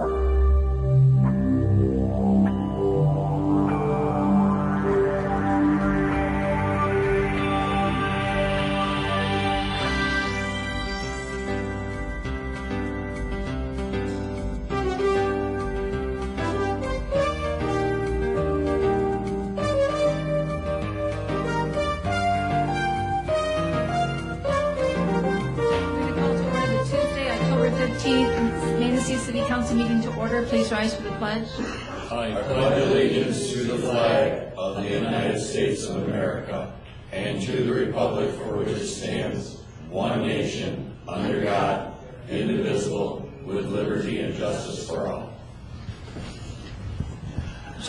We're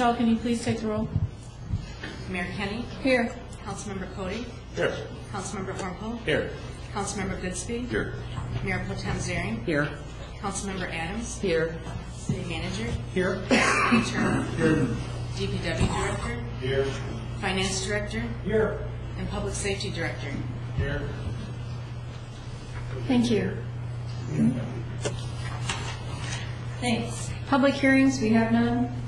Michelle, can you please take the roll? Mayor Kenny, Here. Councilmember Cody, Here. Councilmember Hornpool, Here. Councilmember Goodspeed, Here. Mayor Pro Tem Zering, Here. Councilmember Adams, Here. City Manager, Here. City Attorney, Here. DPW Director, Here. Finance Director, Here. and Public Safety Director. Here. Thank you. Thanks. Public hearings, we have none.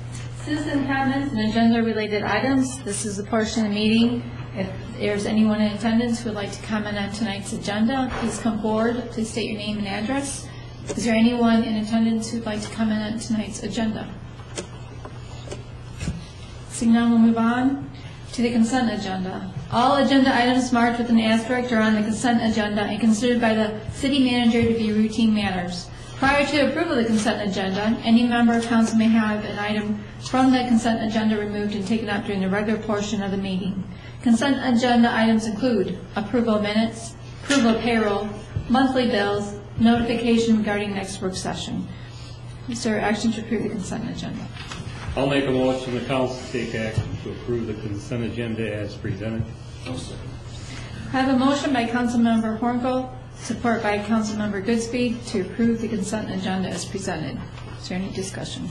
Citizen comments and agenda-related items. This is the portion of the meeting. If there's anyone in attendance who would like to comment on tonight's agenda, please come forward. Please state your name and address. Is there anyone in attendance who'd like to comment on tonight's agenda? Seeing none, we'll move on to the consent agenda. All agenda items marked with an asterisk are on the consent agenda and considered by the city manager to be routine matters. Prior to approval of the consent agenda, any member of council may have an item from the consent agenda removed and taken up during the regular portion of the meeting. Consent agenda items include approval of minutes, approval of payroll, monthly bills, notification regarding next work session. Is there action to approve the consent agenda? I'll make a motion, the council to take action to approve the consent agenda as presented. I have a motion by Councilmember Hornville, support by Councilmember Goodspeed to approve the consent agenda as presented. Is there any discussion?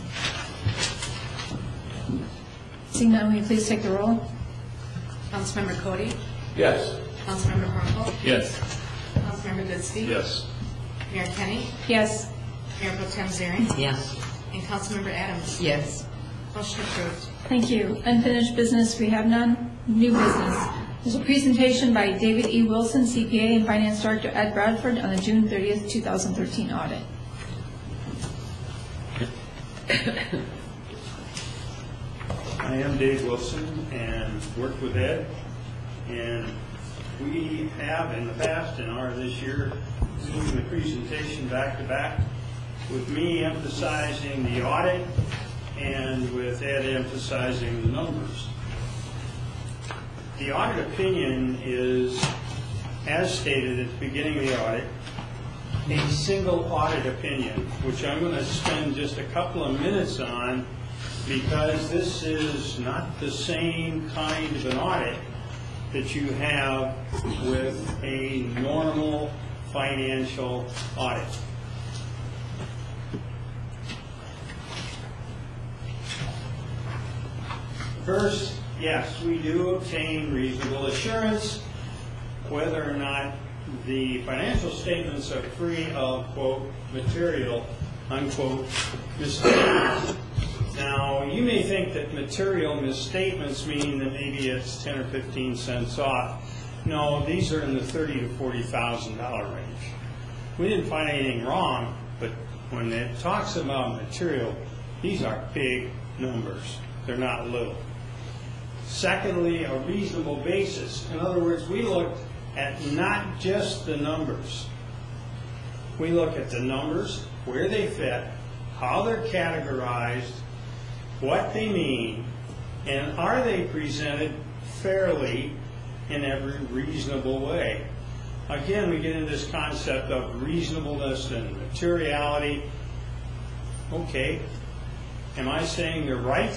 Seeing none, will you please take the roll? Councilmember Cody, Yes. Councilmember Hornpool, Yes. Councilmember Goodspeed, Yes. Mayor Kenny, Yes. Mayor Pro Tem Zering, Yes. and Councilmember Adams. Yes. Motion approved. Thank you. Unfinished business, we have none. New business. There's a presentation by David E. Wilson, CPA, and Finance Director Ed Bradford on the June 30th, 2013 audit. I am Dave Wilson and work with Ed. And we have in the past and are this year doing the presentation back to back with me emphasizing the audit and with Ed emphasizing the numbers. The audit opinion is, as stated at the beginning of the audit, a single audit opinion, which I'm going to spend just a couple of minutes on because this is not the same kind of an audit that you have with a normal financial audit. First, yes, we do obtain reasonable assurance whether or not the financial statements are free of, quote, material, unquote, misstatements. Now, you may think that material misstatements mean that maybe it's 10 or 15 cents off. No, these are in the 30 to 40,000 dollar range. We didn't find anything wrong, but when it talks about material, these are big numbers. They're not little. Secondly, a reasonable basis. In other words, we looked at not just the numbers. We look at the numbers, where they fit, how they're categorized, what they mean, and are they presented fairly in every reasonable way. Again, we get into this concept of reasonableness and materiality. Okay, am I saying they're right?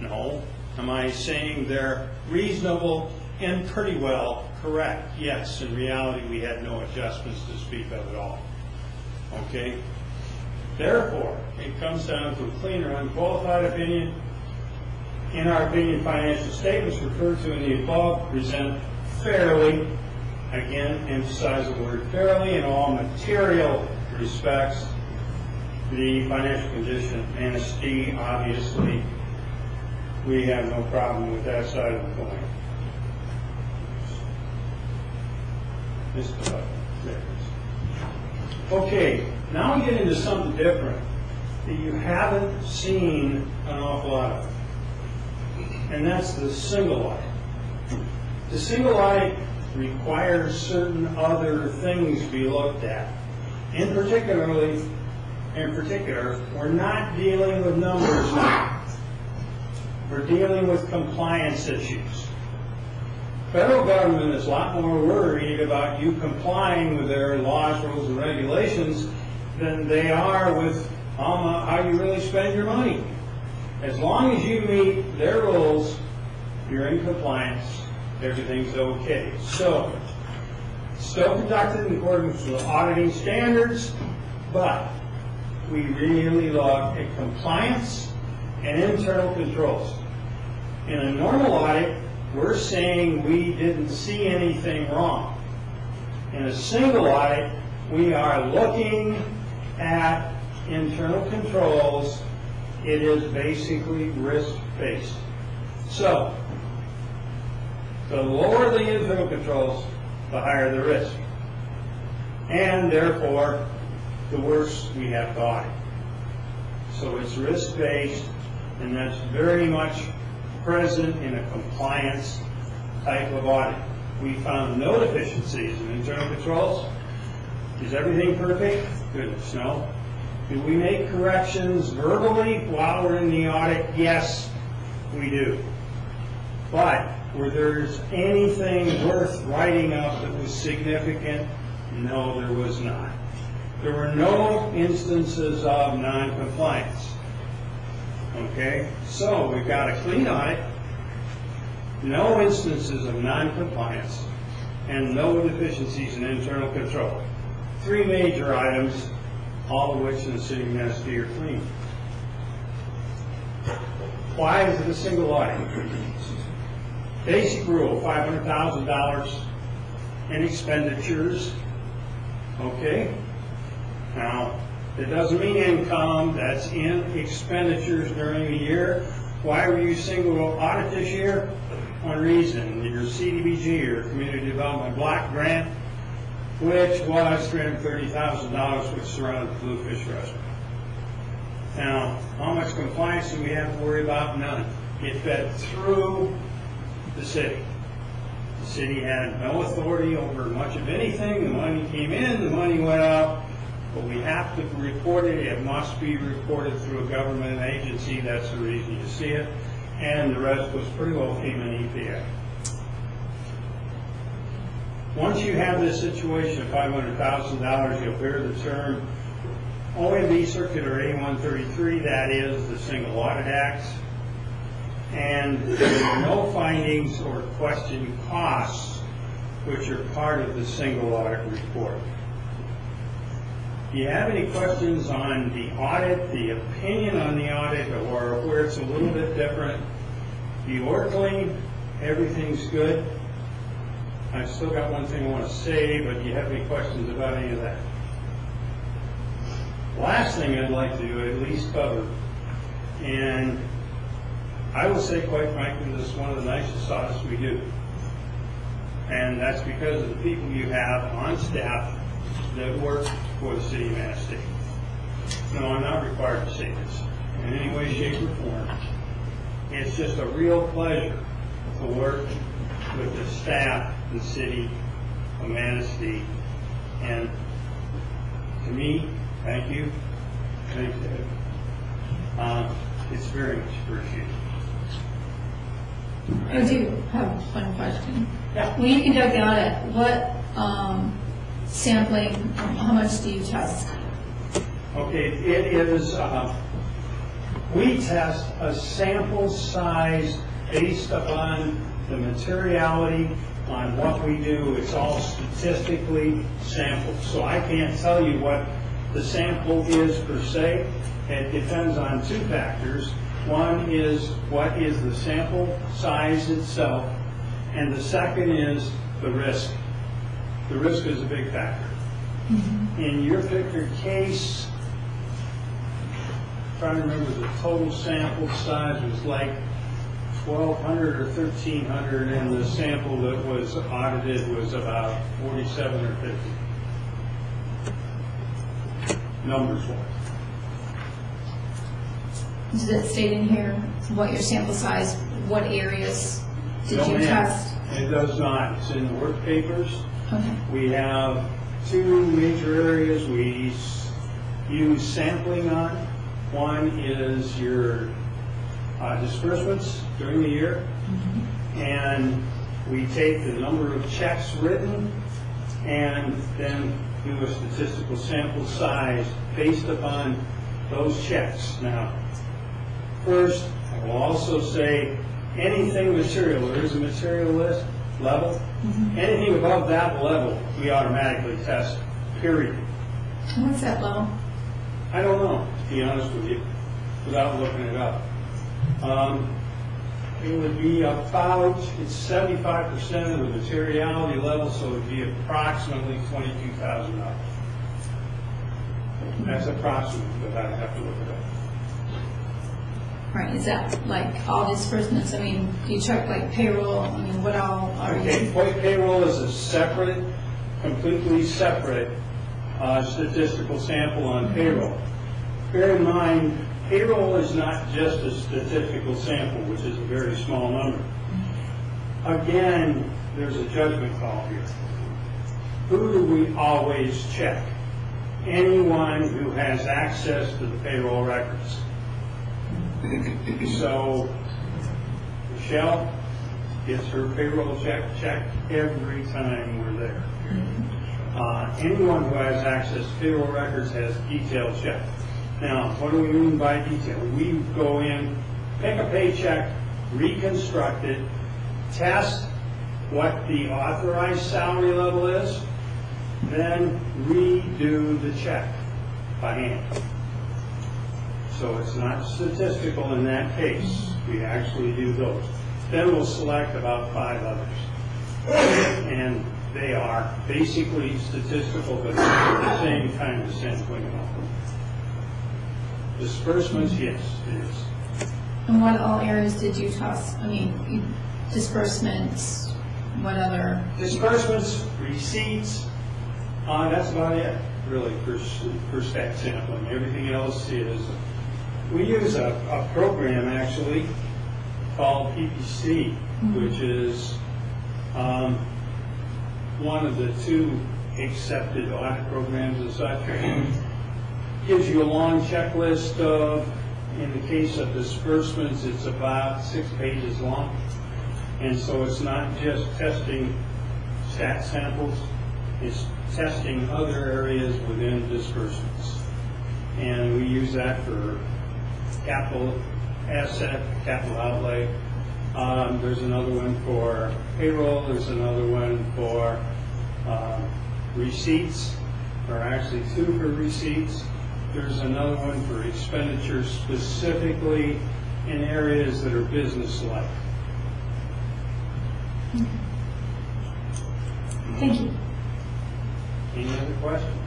No. Am I saying they're reasonable and pretty well correct? Yes. In reality, we had no adjustments to speak of at all. Okay? Therefore, it comes down to a clean or unqualified opinion. In our opinion, financial statements referred to in the above present fairly, again, emphasize the word fairly in all material respects, the financial condition. and Manistee, obviously, we have no problem with that side of the coin. Okay, now we get into something different that you haven't seen an awful lot of. And that's the single audit. The single audit requires certain other things to be looked at. In particularly, in particular, we're not dealing with numbers now. We're dealing with compliance issues. Federal government is a lot more worried about you complying with their laws, rules, and regulations than they are with um, uh, how you really spend your money. As long as you meet their rules, you're in compliance, everything's okay. So, still conducted in accordance with auditing standards, but we really look at compliance and internal controls. In a normal audit, we're saying we didn't see anything wrong. In a single audit, we are looking at internal controls. It is basically risk-based. So, the lower the internal controls, the higher the risk. And therefore, the worse we have to audit. So it's risk-based, and that's very much present in a compliance type of audit. We found no deficiencies in internal controls. Is everything perfect? Goodness, no. Do we make corrections verbally while we're in the audit? Yes, we do. But were there's anything worth writing up that was significant? No, there was not. There were no instances of non-compliance. Okay, so we've got a clean audit, no instances of non-compliance, and no deficiencies in internal control. Three major items, all of which in the city of Manistee are clean. Why is it a single audit? Basic rule, five hundred thousand dollars in expenditures, okay? Now, it doesn't mean income, that's in expenditures during the year. Why were you single audit this year? One reason, your CDBG, your Community Development Block Grant, which was three hundred thirty thousand dollars, which surrounded the Bluefish Restaurant. Now, how much compliance do we have to worry about? None. It fed through the city. The city had no authority over much of anything. The money came in, the money went out, but we have to report it. It must be reported through a government agency. That's the reason you see it. And the rest was pretty well FEMA and EPA. Once you have this situation of $500,000, you'll hear the term OMB Circular A133, that is the Single Audit Act. And there are no findings or question costs which are part of the single audit report. Do you have any questions on the audit, the opinion on the audit, or where it's a little bit different? The Orkling, everything's good. I've still got one thing I want to say, but do you have any questions about any of that? Last thing I'd like to at least cover, and I will say quite frankly, this is one of the nicest audits we do. And that's because of the people you have on staff that work for the city of Manistee. No, I'm not required to say this in any way, shape, or form. It's just a real pleasure to work with the staff, the city of Manistee. And to me, thank you. Thank you. Uh, it's very much appreciated. I do have one question. Yeah. When you conduct the audit, what um, sampling, how much do you test? Okay, it is, uh, we test a sample size based upon the materiality on what we do. It's all statistically sampled. So I can't tell you what the sample is per se. It depends on two factors. One is what is the sample size itself, and the second is the risk. The risk is a big factor. Mm-hmm. In your particular case, I'm trying to remember the total sample size was like twelve hundred or thirteen hundred, and the sample that was audited was about forty-seven or fifty. Numbers wise. Does it state in here what your sample size, what areas did No, you test? It does not. It's in the work papers. We have two major areas we use sampling on. One is your uh, disbursements during the year. And we take the number of checks written and then do a statistical sample size based upon those checks. Now, first, I will also say, anything material, there is a material list, level. Anything above that level, we automatically test, period. What's that level? I don't know, to be honest with you, without looking it up. Um, It would be about, it's seventy-five percent of the materiality level, so it'd be approximately twenty-two thousand dollars. That's approximate, but I have to look it up. Right, is that like all disbursements? I mean, do you check like payroll? I mean, what all are Okay, you? payroll is a separate, completely separate uh, statistical sample on payroll. Bear in mind, payroll is not just a statistical sample, which is a very small number. Again, there's a judgment call here. Who do we always check? Anyone who has access to the payroll records. So Michelle gets her payroll check checked every time we're there. Uh, Anyone who has access to payroll records has detailed check. Now, what do we mean by detail? We go in, pick a paycheck, reconstruct it, test what the authorized salary level is, then redo the check by hand. So it's not statistical in that case. We actually do those. Then we'll select about five others. And they are basically statistical, but the same kind of sampling. Disbursements, yes, it is. And what all areas did you test? I mean, disbursements, what other? Disbursements, receipts, uh, that's about it, really, for, for stat sampling. Everything else is, we use a, a program actually called PPC, which is, um, one of the two accepted audit programs as such. Gives you a long checklist of, in the case of disbursements, it's about six pages long. And so it's not just testing stat samples, it's testing other areas within disbursements. And we use that for capital asset, capital outlay. Um, there's another one for payroll, there's another one for, um, receipts, or actually two for receipts. There's another one for expenditures specifically in areas that are business-like. Thank you. Any other questions?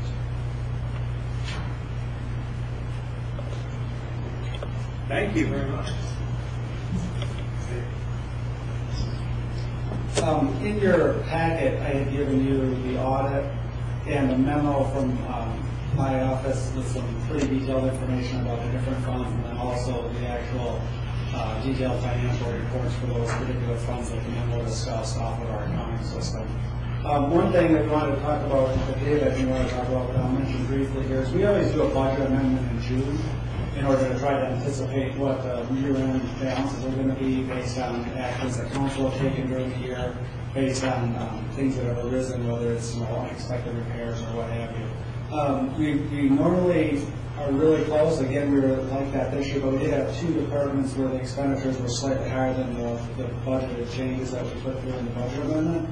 Thank you very much. Um, In your packet, I had given you the audit and a memo from um, my office with some pretty detailed information about the different funds and then also the actual uh, detailed financial reports for those particular funds that the memo discussed off of our accounting system. Um, One thing that we wanted to talk about, that Dave, I think we want to talk about, but I'll mention briefly here, is we always do a budget amendment in June in order to try to anticipate what the year-end balances are going to be based on actions that council have taken during the year, based on um, things that have arisen, whether it's, unexpected repairs or what have you. Um, We we normally are really close, again, we were like that this year, but we did have two departments where the expenditures were slightly higher than the the budgeted changes that we put through in the budget amendment.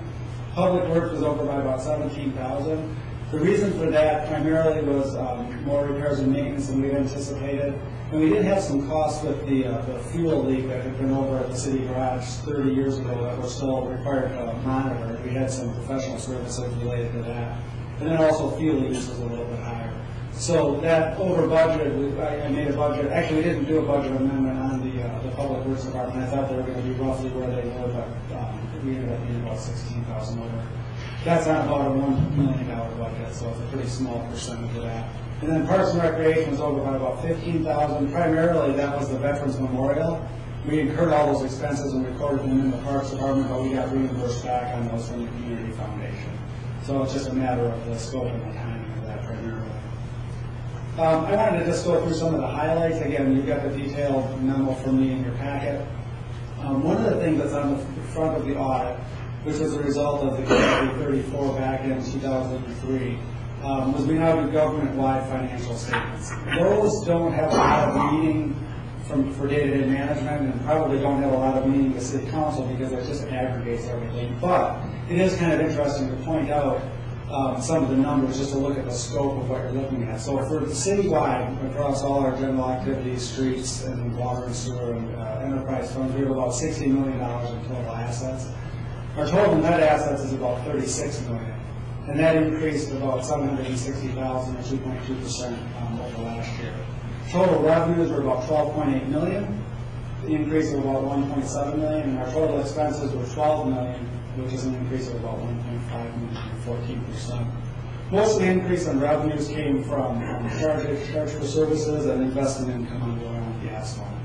Public Works was over by about seventeen thousand. The reason for that primarily was um, more repairs and maintenance than we'd anticipated. And we did have some costs with the, uh, the fuel leak that had been over at the city garage thirty years ago that we're still required to monitor. We had some professional services related to that. And then also fuel use was a little bit higher. So that over budget, we- I I made a budget, actually, we didn't do a budget amendment on the, uh, the public works department. I thought they were gonna be roughly where they were, but, um, we ended up being about sixteen thousand over. That's on about a one million dollar budget, so it's a pretty small percentage of that. And then Parks and Recreation was over by about fifteen thousand, primarily that was the Veterans Memorial. We incurred all those expenses and recorded them in the Parks Department, but we got reimbursed back on those from the Community Foundation. So it's just a matter of the scope and the timing of that primarily. Um, I wanted to just go through some of the highlights. Again, you've got the detailed memo from me in your packet. Um, one of the things that's on the front of the audit, which was a result of the KW 34 back in 2003, um, was we now do government-wide financial statements. Those don't have a lot of meaning from, for day-to-day management and probably don't have a lot of meaning to city council because it just aggregates everything. But it is kind of interesting to point out um, some of the numbers, just to look at the scope of what you're looking at. So for citywide, across all our general activities, streets and water and sewer and uh, enterprise funds, we have about $60 million in total assets. Our total net assets is about 36 million, and that increased about 760,000 or 2.2 percent um, over last year. Total revenues were about 12.8 million, an increase of about 1.7 million, and our total expenses were 12 million, which is an increase of about 1.5 million, 14 percent. Most of the increase in revenues came from um, charge for services and investment income on the oil and gas line.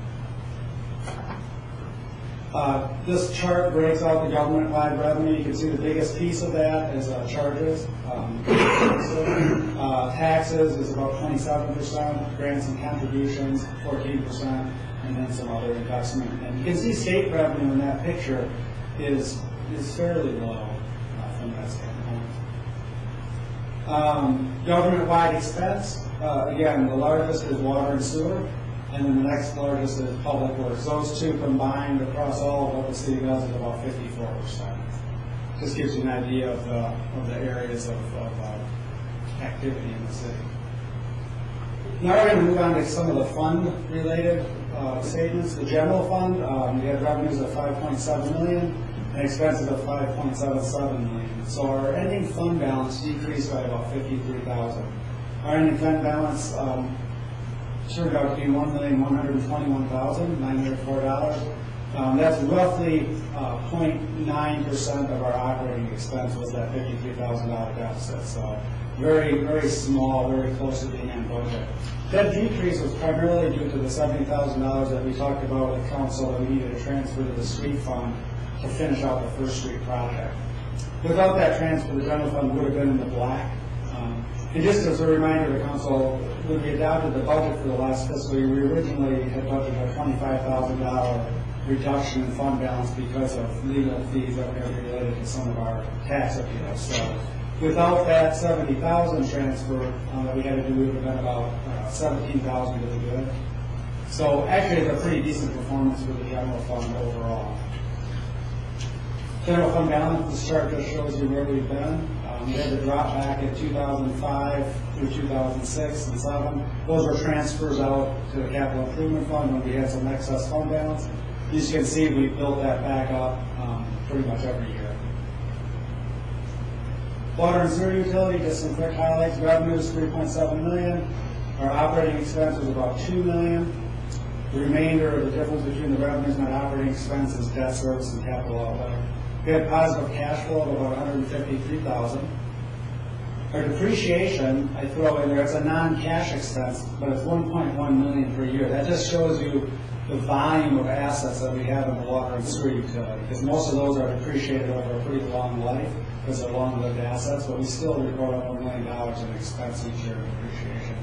Uh, This chart breaks out the government-wide revenue. You can see the biggest piece of that is uh, charges. Um, so, uh, Taxes is about twenty-seven percent, grants and contributions, fourteen percent, and then some other investment. And you can see state revenue in that picture is, is fairly low uh, from that standpoint. Um, Government-wide expense, uh, again, the largest is water and sewer, and then the next largest is public works. Those two combined across all of what the city does is about fifty-four percent. Just gives you an idea of the, of the areas of, of uh, activity in the city. Now we're going to move on to some of the fund-related uh, statements. The general fund, um, we had revenues of 5.7 million and expenses of 5.77 million. So our ending fund balance decreased by about 53,000. Our ending fund balance um, turned out to be one million, one hundred and twenty-one thousand, nine hundred and four dollars. Um, that's roughly, uh, 0.9 percent of our operating expense was that fifty-three thousand dollar deficit, so very, very small, very close to being in budget. That decrease was primarily due to the seventy thousand dollars that we talked about with council that we needed to transfer to the street fund to finish out the First Street project. Without that transfer, the general fund would have been in the black. And just as a reminder to council, when we adopted the budget for the last fiscal year, we originally had budgeted a twenty-five thousand dollar reduction in fund balance because of legal fees that were related to some of our tax appeals. So without that seventy thousand transfer uh, that we had to do, we would have been about uh, seventeen thousand to the good. So actually, it's a pretty decent performance for the general fund overall. General fund balance, this chart just shows you where we've been. Um, We had to drop back in 2005 through 2006 and 7. Those were transfers out to the capital improvement fund when we had some excess fund balance. As you can see, we built that back up um, pretty much every year. Water and sewer utility, just some quick highlights. Revenues, 3.7 million. Our operating expense was about 2 million. The remainder of the difference between the revenues and our operating expense is debt service and capital outlay. We had positive cash flow of about hundred and fifty-three thousand. Our depreciation, I throw in there, it's a non-cash expense, but it's one point one million per year. That just shows you the volume of assets that we have in the water and sewer utility, because most of those are depreciated over a pretty long life, because they're long-lived assets, but we still record one million dollars in expense each year in depreciation.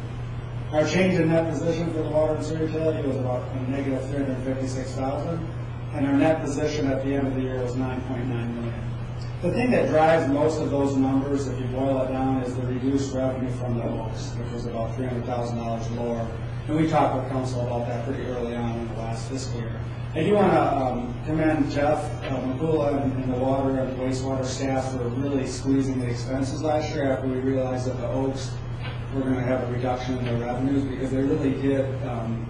Our change in net position for the water and sewer utility was about a negative three hundred and our net position at the end of the year was nine point nine million. The thing that drives most of those numbers, if you boil it down, is the reduced revenue from the Oaks, which was about three hundred thousand dollars lower. And we talked with council about that pretty early on in the last fiscal year. I do want to commend Jeff uh, McCullough and and the water and wastewater staff for really squeezing the expenses last year after we realized that the Oaks were going to have a reduction in their revenues, because they really did, um,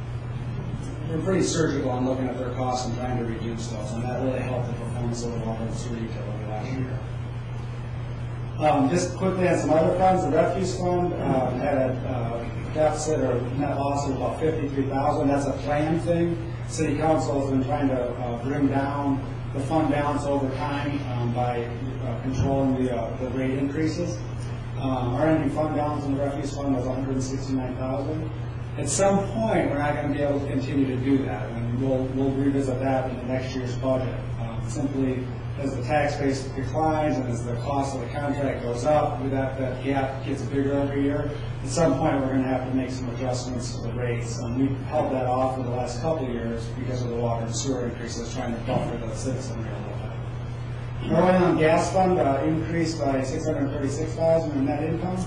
were pretty surgical on looking at their costs and trying to reduce those, and that really helped the performance of the sewer utility last year. Um, just quickly on some other funds, the refuse fund, um, had a, uh, deficit or net loss of about fifty-three thousand. That's a planned thing. City council has been trying to uh, bring down the fund balance over time um, by uh, controlling the, uh, the rate increases. Um, Our ending fund balance in the refuse fund was hundred and sixty-nine thousand. At some point, we're not gonna be able to continue to do that, and we'll, we'll revisit that in the next year's budget. Um, Simply, as the tax base declines and as the cost of the contract goes up, that, that gap gets bigger every year. At some point, we're gonna have to make some adjustments to the rates, and we've held that off for the last couple of years because of the water and sewer increases, trying to buffer the citizenry a little bit. Our gas fund uh, increased by six hundred and thirty-six thousand in net income.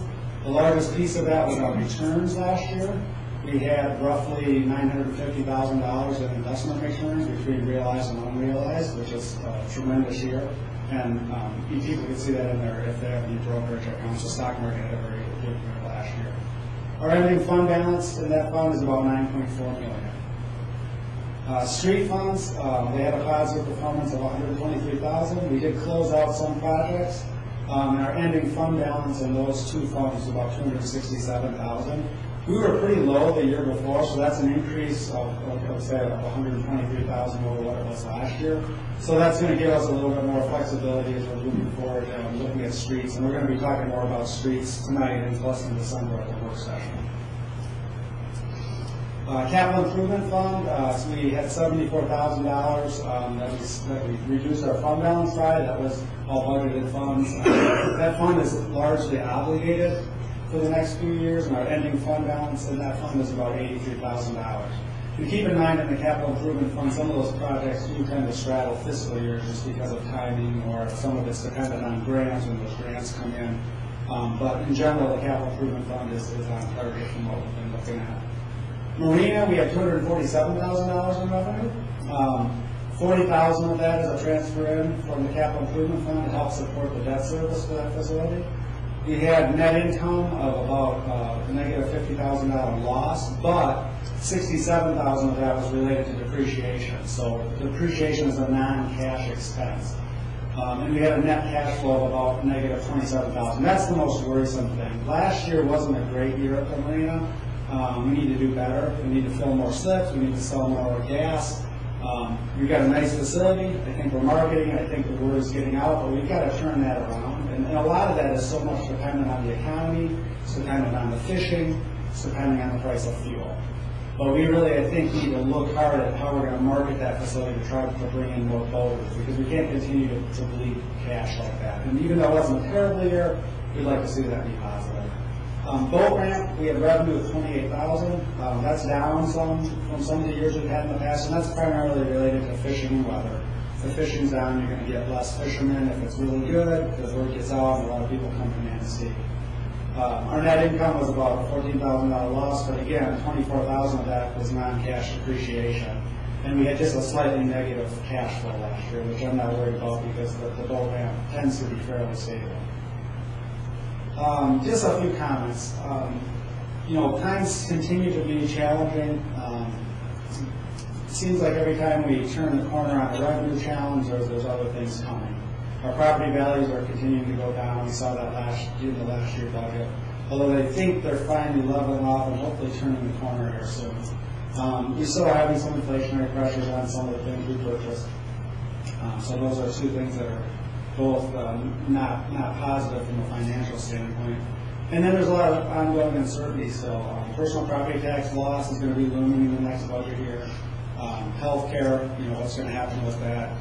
The largest piece of that was on returns last year. We had roughly nine hundred and fifty thousand dollars in investment returns between realized and unrealized, which is a tremendous year. And um, people can see that in there if they have any brokerage accounts, the stock market had a very good year last year. Our ending fund balance in that fund is about nine point four million. Uh, Street funds, um, they had a positive performance of 123,000. We did close out some projects. Um, and Our ending fund balance in those two funds is about 267,000. We were pretty low the year before, so that's an increase of, of, of, say, of 123,000 over what it was last year. So that's going to give us a little bit more flexibility as we're moving forward, and looking at streets. And we're going to be talking more about streets tonight and plus in December at the work session. Uh, Capital Improvement Fund, uh, so we had seventy-four thousand dollars, um, that was, that we reduced our fund balance by, that was all budgeted funds. Uh, That fund is largely obligated for the next few years, and our ending fund balance in that fund is about eighty-three thousand dollars. And keep in mind, in the Capital Improvement Fund, some of those projects do tend to straddle fiscal years just because of timing, or some of it's dependent on grants, when those grants come in. Um, but in general, the Capital Improvement Fund is, is on target from what we've been looking at. Marina, we have two hundred and forty-seven thousand dollars in revenue. Um, Forty thousand of that is a transfer in from the capital improvement fund to help support the debt service for that facility. We had net income of about, uh, negative fifty thousand dollar loss, but sixty-seven thousand of that was related to depreciation. So depreciation is a non-cash expense. Um, and we had a net cash flow of about negative twenty-seven thousand. That's the most worrisome thing. Last year wasn't a great year at the marina. Um, we need to do better. We need to fill more slips. We need to sell more gas. Um, we've got a nice facility. I think we're marketing. I think the word is getting out, but we've got to turn that around. And, and a lot of that is so much dependent on the economy. It's dependent on the fishing. It's depending on the price of fuel. But we really, I think, need to look hard at how we're going to market that facility to try to bring in more boaters, because we can't continue to, to bleed cash like that. And even though it wasn't a terrible year, we'd like to see that be positive. Um, boat ramp, we had revenue of twenty-eight thousand. Um, that's down some from some of the years we've had in the past, and that's primarily related to fishing and weather. If the fishing's down, you're gonna get less fishermen. If it's really good, the word gets out, and a lot of people come to Manistee. Um, Our net income was about a fourteen thousand dollar loss, but again, twenty-four thousand of that was non-cash depreciation. And we had just a slightly negative cash flow last year, which I'm not worried about because the, the boat ramp tends to be fairly stable. Um, just a few comments. Um, you know, times continue to be challenging. Um, seems like every time we turn the corner on a revenue challenge, there's, there's other things coming. Our property values are continuing to go down. We saw that last in the last year budget. Although they think they're finally leveling off and hopefully turning the corner here soon. Um, we still having some inflationary pressures on some of the things we purchased. Um, so those are two things that are both um, not not positive from a financial standpoint. And then there's a lot of ongoing uncertainty still. Um, personal property tax loss is going to be looming in the next budget year. Um, healthcare, you know, what's going to happen with that,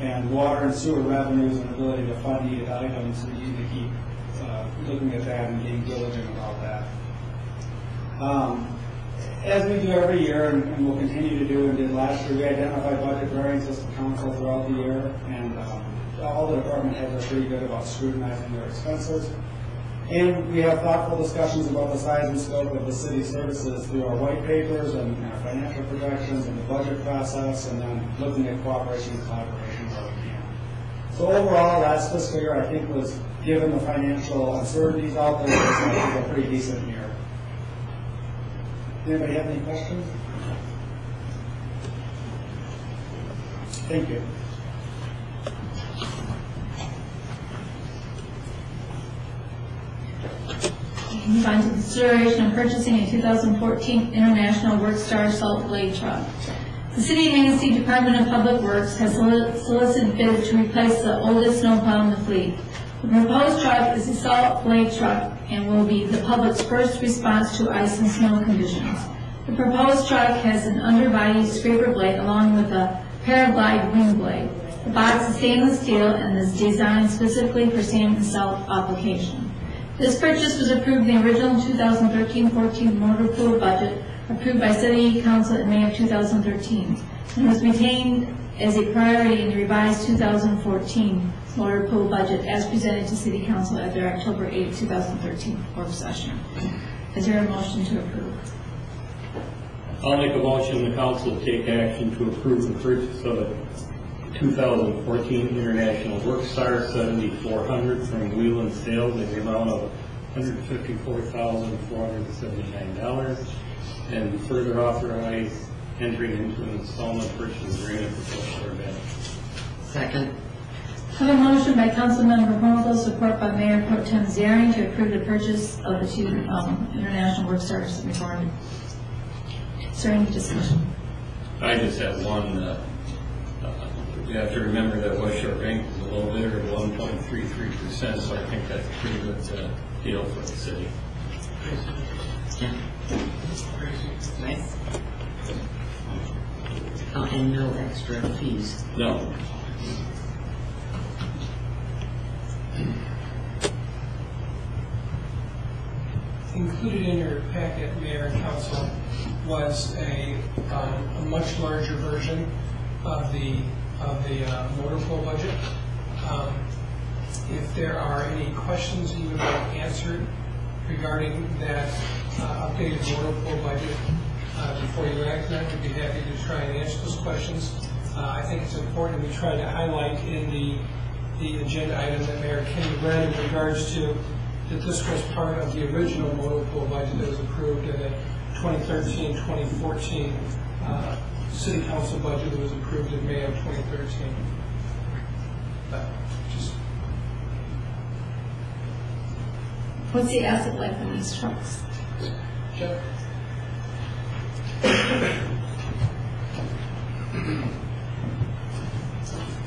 and water and sewer revenues and ability to fund needed items. We need to keep uh, looking at that and being diligent about that. Um, as we do every year, and, and we'll continue to do and did last year, we identify budget variances to council throughout the year, and um, all the department heads are pretty good about scrutinizing their expenses. And we have thoughtful discussions about the size and scope of the city services through our white papers and our financial projections and the budget process, and then looking at cooperation and collaboration where we can. So overall, last fiscal year, I think was, given the financial uncertainties out there, was think a pretty decent year. Anybody have any questions? Thank you. On to consideration of purchasing a 2014 International Workstar Salt Blade Truck. The City of Manistee Department of Public Works has solicited bids to replace the oldest snowplow in the fleet. The proposed truck is a salt blade truck and will be the public's first response to ice and snow conditions. The proposed truck has an underbody scraper blade along with a Paraglide wing blade. The box is stainless steel and is designed specifically for sand and salt application. This purchase was approved in the original 2013-14 motor pool budget approved by City Council in May of 2013 and was retained as a priority in the revised 2014 motor pool budget as presented to City Council at their October 8, 2013 work session. Is there a motion to approve? I'll make a motion the council take action to approve the purchase of a 2014 International Workstar 7400 from Wheeland Sales in the amount of $154,479 and further authorize entering into an installment purchase agreement for West Shore Bank. Second. I have a motion by Councilmember Hornsel, support by Mayor Pro Tem Zaring to approve the purchase of the two um, International Work Stars reform. Is there any discussion? I just have one, uh, you have to remember that West Shore Bank is a little bigger, one point three three percent, so I think that's a pretty good uh, deal for the city. Yeah. Nice. Oh, and no extra fees. No, Included in your packet, Mayor and Council, was a, um, a much larger version of the, of the uh, motor pool budget. Um, If there are any questions you would like answered regarding that uh, updated motor pool budget, uh, before you act on it, we'd be happy to try and answer those questions. Uh, I think it's important we try to highlight in the, the agenda item that Mayor Kenny read in regards to that this was part of the original motor pool budget that was approved in the 2013-2014 uh, city council budget that was approved in May of 2013. But just What's the asset life on these trucks? Jeff?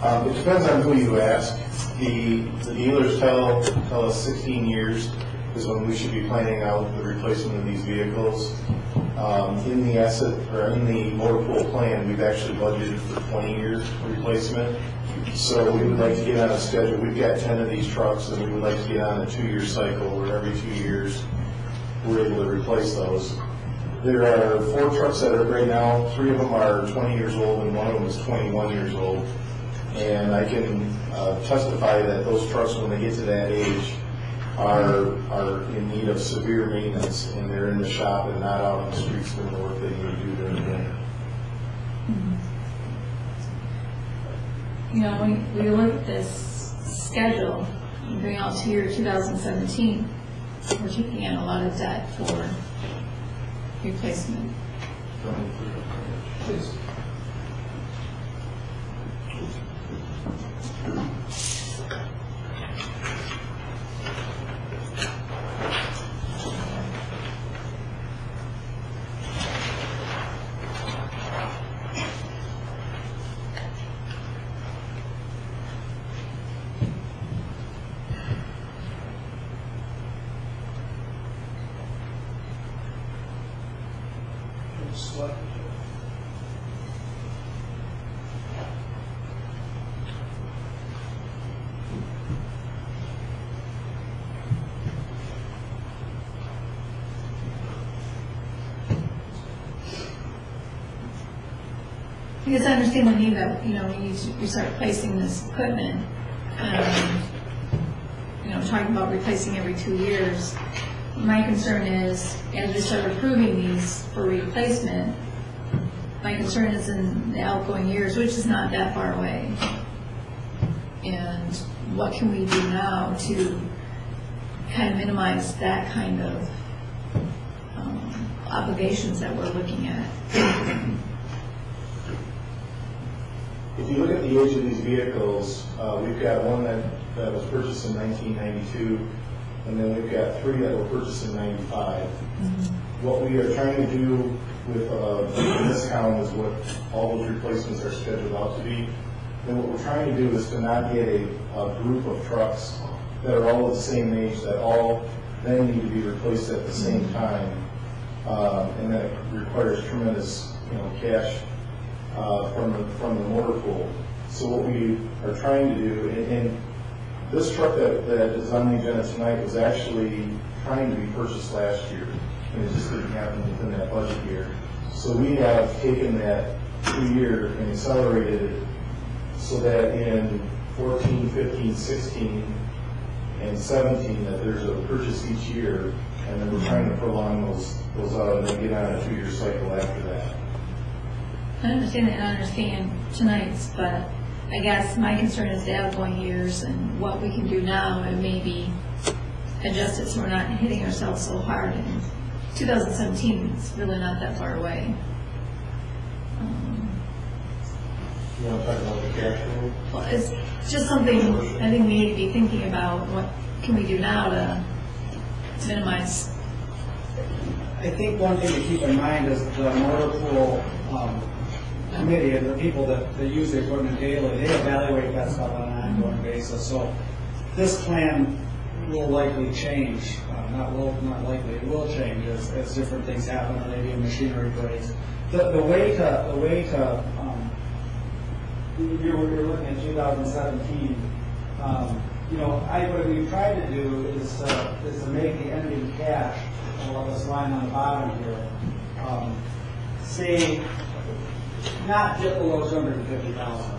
Um, It depends on who you ask. The the dealers tell, tell us 16 years is when we should be planning out the replacement of these vehicles. Um, In the asset, or in the motor pool plan, we've actually budgeted for 20 years replacement. So we would like to get on a schedule. We've got 10 of these trucks, and we would like to get on a two-year cycle where every two years, we're able to replace those. There are four trucks that are right now, three of them are 20 years old, and one of them is 21 years old. And I can uh, testify that those trucks, when they get to that age, are, are in need of severe maintenance, and they're in the shop and not out on the streets doing the work they need to do during the winter. You know, when we look at this schedule, going out to year 2017, we're taking in a lot of debt for replacement. Please. Understand the need of, you know, when you, you start placing this equipment, um, you know, talking about replacing every two years, my concern is, as we start approving these for replacement, my concern is in the outgoing years, which is not that far away. And what can we do now to kind of minimize that kind of um, obligations that we're looking at? If you look at the age of these vehicles, uh, we've got one that, that was purchased in 1992, and then we've got three that were purchased in ninety-five. What we are trying to do with, uh, this count is what all those replacements are scheduled out to be. And what we're trying to do is to not get a, a group of trucks that are all of the same age, that all then need to be replaced at the same time. Uh, and that requires tremendous, you know, cash, uh, from the, from the motor pool. So what we are trying to do, and, and this truck that, that is on the agenda tonight was actually trying to be purchased last year, and it just didn't happen within that budget year. So we have taken that two-year and accelerated it so that in 14, 15, 16, and 17, that there's a purchase each year, and then we're trying to prolong those, those out, and then get on a two-year cycle after that. I understand that, and I understand tonight's, but I guess my concern is the outgoing years and what we can do now and maybe adjust it so we're not hitting ourselves so hard. in 2017 is really not that far away. Um, You want to talk about the cash flow? Well, it's just something I think we need to be thinking about, what can we do now to minimize I think one thing to keep in mind is the motor pool um, committee and the people that, that use the equipment daily, they evaluate that stuff on an ongoing basis. So this plan will likely change, uh, not will, not likely, it will change as, as different things happen, or maybe machinery breaks. The, the way to, the way to, um, you're, you're looking at 2017, um, you know, I, what we've tried to do is, uh, is to make the ending cash, or this line on the bottom here, um, say, not dip below two hundred and fifty thousand.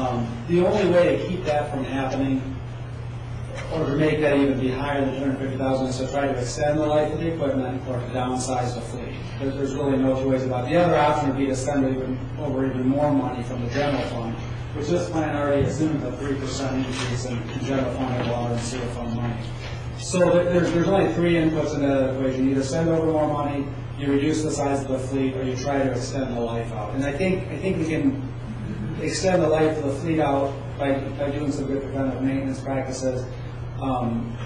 Um, the only way to keep that from happening, or to make that even be higher than two hundred and fifty thousand, is to try to extend the life of the equipment or to downsize the fleet. There's, there's really no two ways about it. The other option would be to spend even, over even more money from the general fund, which this plan already assumes a three percent increase in general fund water and sewer fund money. So there- there's, there's only three inputs in that equation. You either send over more money, you reduce the size of the fleet, or you try to extend the life out. And I think, I think we can extend the life of the fleet out by, by doing some good preventive maintenance practices. Um,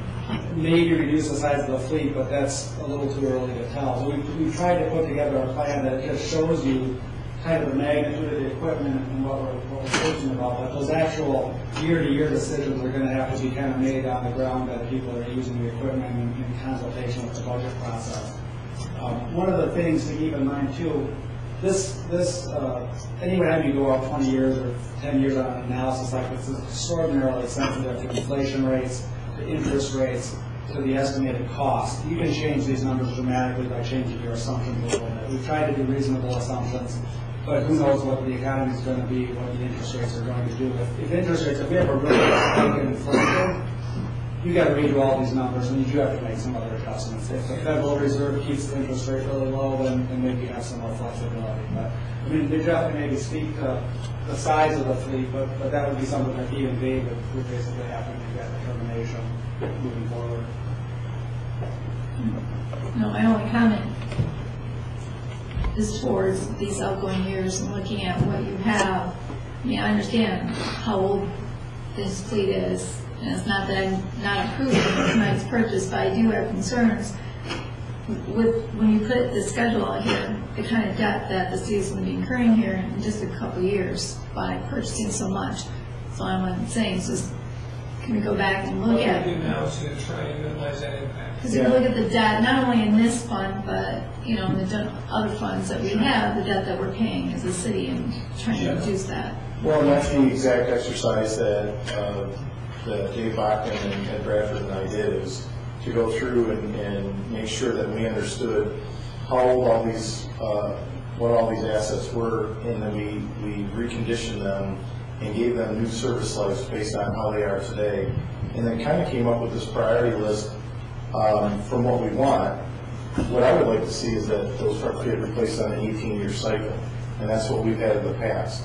Maybe reduce the size of the fleet, but that's a little too early to tell. So we, we tried to put together a plan that just shows you kind of the magnitude of the equipment and what we're, what we're about. But those actual year-to-year decisions are gonna have to be kind of made on the ground that people that are using the equipment in in consultation with the budget process. Um, One of the things to keep in mind too, this, this, uh, anytime you go out twenty years or ten years on an analysis like this, is extraordinarily sensitive to inflation rates, to interest rates, to the estimated cost. You can change these numbers dramatically by changing your assumptions a little bit. We've tried to do reasonable assumptions, but who knows what the economy is going to be, what the interest rates are going to do. If- If interest rates, if we have a really in inflation, you got to redo all these numbers, and you do have to make some other adjustments. If the Federal Reserve keeps the interest rate really low, then, then maybe you have some more flexibility. But, I mean, they definitely maybe speak to the size of the fleet, but, but that would be something that D and B would, would basically have to make that determination moving forward. No, my only comment is towards these outgoing years and looking at what you have. I mean, I understand how old this fleet is, and it's not that I'm not approving tonight's purchase, but I do have concerns with, when you put the schedule out here, the kind of debt that the city's going to be incurring here in just a couple of years by purchasing so much. So I'm saying, is can we go back and What look we at? do now is to try and minimize that impact. Because if you look at the debt, not only in this fund, but, you know, in the gen- other funds that we have, the debt that we're paying as a city and trying to reduce that. Well, and that's the exact exercise that, uh, that Dave Bachman and Ed Bradford and I did, is to go through and, and make sure that we understood how old all these, uh, what all these assets were, and then we, we reconditioned them and gave them new service lives based on how they are today. And then kind of came up with this priority list, um, from what we want. What I would like to see is that those trucks get replaced on an eighteen-year cycle, and that's what we've had in the past.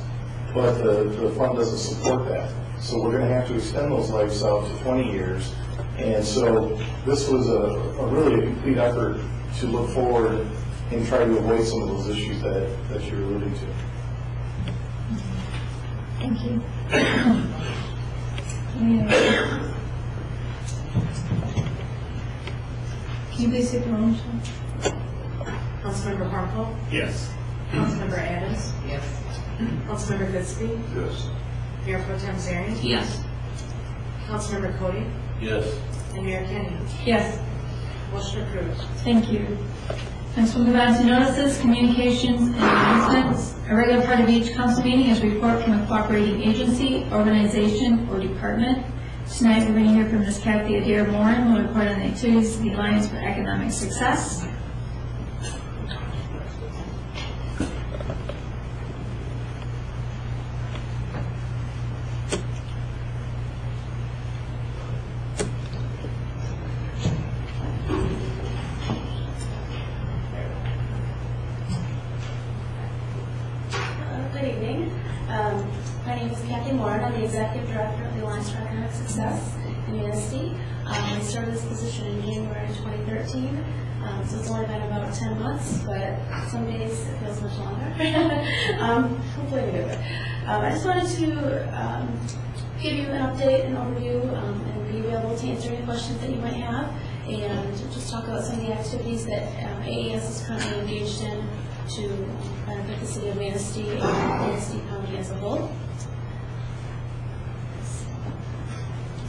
But the, the fund doesn't support that. So we're gonna have to extend those lives out to twenty years. And so this was a, a really a complete effort to look forward and try to avoid some of those issues that, that you're alluding to. Thank you. Any Can you please take the roll, Michelle? Councilmember Harmful, Yes. Councilmember Adams, Yes. Councilmember Fitzgerald, Yes. Mayor Pro Tem Zarian, Yes. Councilmember Cody, Yes. and Mayor Kenny. Yes. Motion approved. Thank you. Next, we'll move on to notices, communications, and announcements. A regular part of each council meeting is a report from a cooperating agency, organization, or department. Tonight, we're going to hear from Ms. Kathy Adair Moran, who will report on the activities of the Alliance for Economic Success. Uh, Good evening. Um, My name is Kathy Moran. I'm the Executive Director of the Alliance for Economic Success in Unity. Um, I started this position in January 2013, um, so it's only been about 10 but some days it feels much longer. Um, Hopefully a good way. Um, I just wanted to um, give you an update, an overview, um, and be available to answer any questions that you might have, and just talk about some of the activities that um, AES is currently engaged in to benefit the city of Manistee and Manistee County as a whole.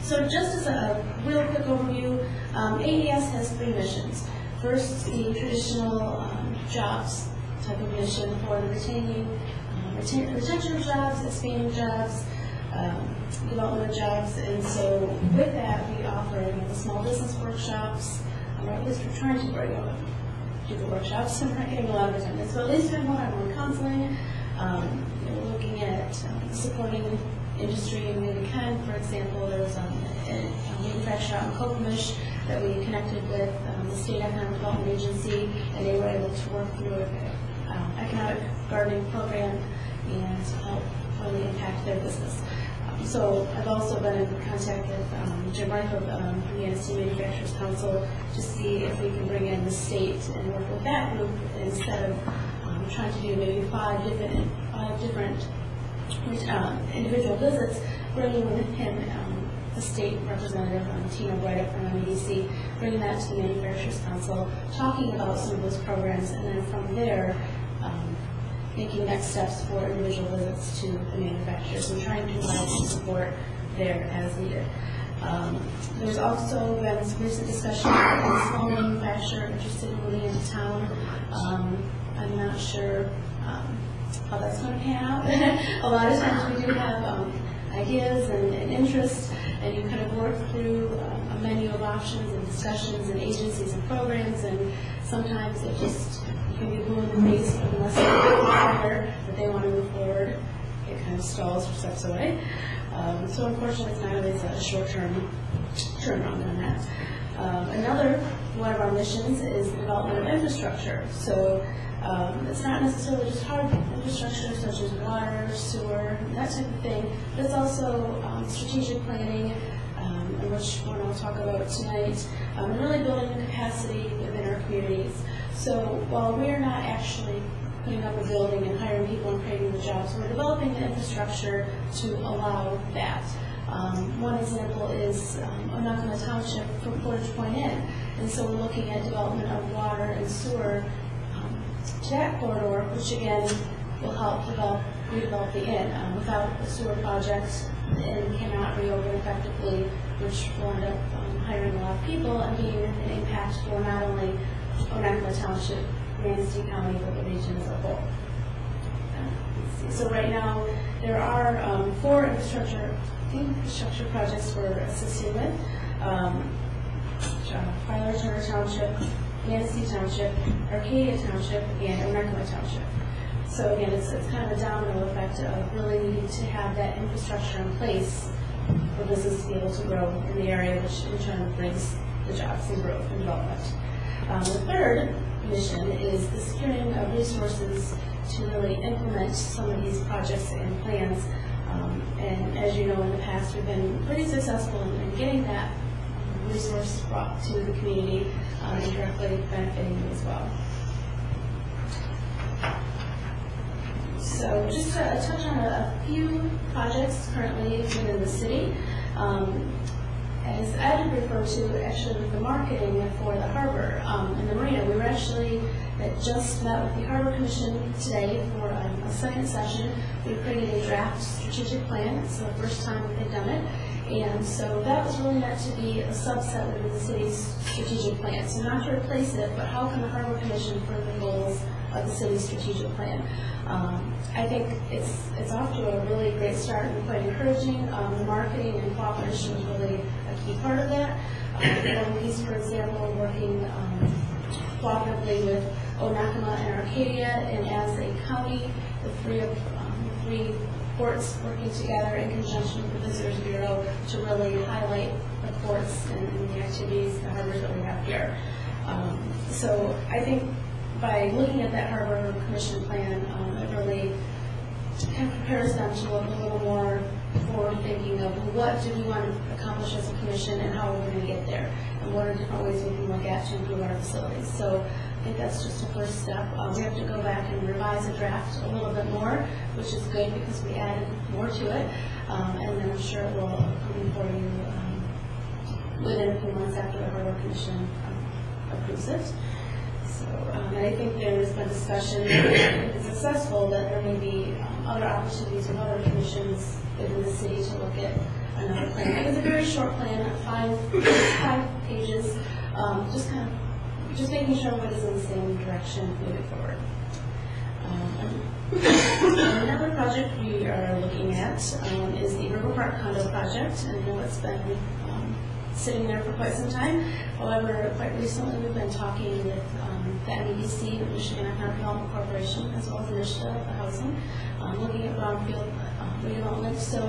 So just as a real quick overview, um, AES has three missions. First, the traditional um, jobs type of mission for the retaining, um, retain- retention jobs, expanding jobs, um, development jobs. And so with that, we offer you know, the small business workshops, um, or at least we're trying to bring them do the workshops, we're not getting a lot of attendance, but at least we have one-on-one counseling. Um, you know, looking at um, supporting industry in we can. For example, there was um, a, a manufacturer out in Copemish that we connected with um, the State Economic Development Agency, and they were able to work through an um, economic gardening program and help really impact their business. Um, So I've also been in contact with um, Jim Barfield um, the NSC Manufacturers Council to see if we can bring in the state and work with that group instead of um, trying to do maybe five different, five different um, individual visits, bringing him the state representative, um, Tina Bright from MEDC, bringing that to the Manufacturers Council, talking about some of those programs, and then from there, um, making next steps for individual visits to the manufacturers and trying to provide some support there as needed. Um, There's also been some recent discussion of a small manufacturer interested in moving into town. Um, I'm not sure um, how that's going to pan out. A lot of times we do have um, ideas and and interests, and you kind of work through um, a menu of options and discussions and agencies and programs, and sometimes it just, can be blue in the face unless clear that they want to move forward. It kind of stalls or steps away. Um, So unfortunately, it's not always a short-term turnaround on that. Um, Another one of our missions is the development of infrastructure. So um, it's not necessarily just hard infrastructure such as water, sewer, that type of thing, but it's also um, strategic planning, um, which one I'll talk about tonight, um, and really building the capacity within our communities. So while we're not actually putting up a building and hiring people and creating the jobs, we're developing the infrastructure to allow that. Um, One example is um, Onekama Township for Portage Point Inn. And so we're looking at development of water and sewer um, to that corridor, which again will help develop, redevelop the inn. Um, Without the sewer projects, the inn cannot reopen effectively, which will end up um, hiring a lot of people and being an impact for not only Onekama Township, Manistee County, but the region as a whole. So right now, there are um, four infrastructure, infrastructure projects we're assisting with. Um, Filer Charter Township, Manistee Township, Arcadia Township, and Onekama Township. So again, it's, it's kind of a domino effect of really needing to have that infrastructure in place for business to be able to grow in the area, which in turn brings the jobs and growth and development. Um, the third mission is the securing of resources to really implement some of these projects and plans. Um, and as you know, in the past, we've been pretty successful in, in getting that resource brought to the community um, and directly benefiting you as well. So just to touch on a, a few projects currently within the city. Um, as Ed referred to, actually the marketing for the harbor um, and the marina, we were actually, just met with the Harbor Commission today for um, a second session. We created a draft strategic plan, it's the first time they've done it. And so that was really meant to be a subset within the city's strategic plan. So not to replace it, but how can the Harbor Commission further the goals of the city's strategic plan? Um, I think it's, it's off to a really great start and quite encouraging. Um, the marketing and cooperation is really a key part of that. Um, one piece, for example, working um, cooperatively with Onekama and Arcadia, and as a county, the three of, um, the three ports working together in conjunction with the Visitors Bureau to really highlight the ports and and the activities, the harbors that we have here. Um, So I think by looking at that harbor commission plan, um, it really kind of prepares them to look a little more forward thinking of what do we want to accomplish as a commission and how are we going to get there? And what are different ways we can look at to improve our facilities? So I think that's just a first step. Uh, we have to go back and revise a draft a little bit more, which is good because we added more to it. Um, and then I'm sure it will come before you um, within a few months after the harbor commission um, approves it. So, um, and I think there's been discussion, if it's successful, that there may be um, other opportunities with other commissions within the city to look at another plan. It was a very short plan, five, five pages, um, just kind of, just making sure everybody's in the same direction moving forward. Um, Another project we are looking at um, is the River Park condo project, I know it's been um, sitting there for quite some time. However, quite recently, we've been talking with um, the MEDC, the Michigan Economic Development Corporation, as well as Initiative the Housing, um, looking at brownfield uh, redevelopment. So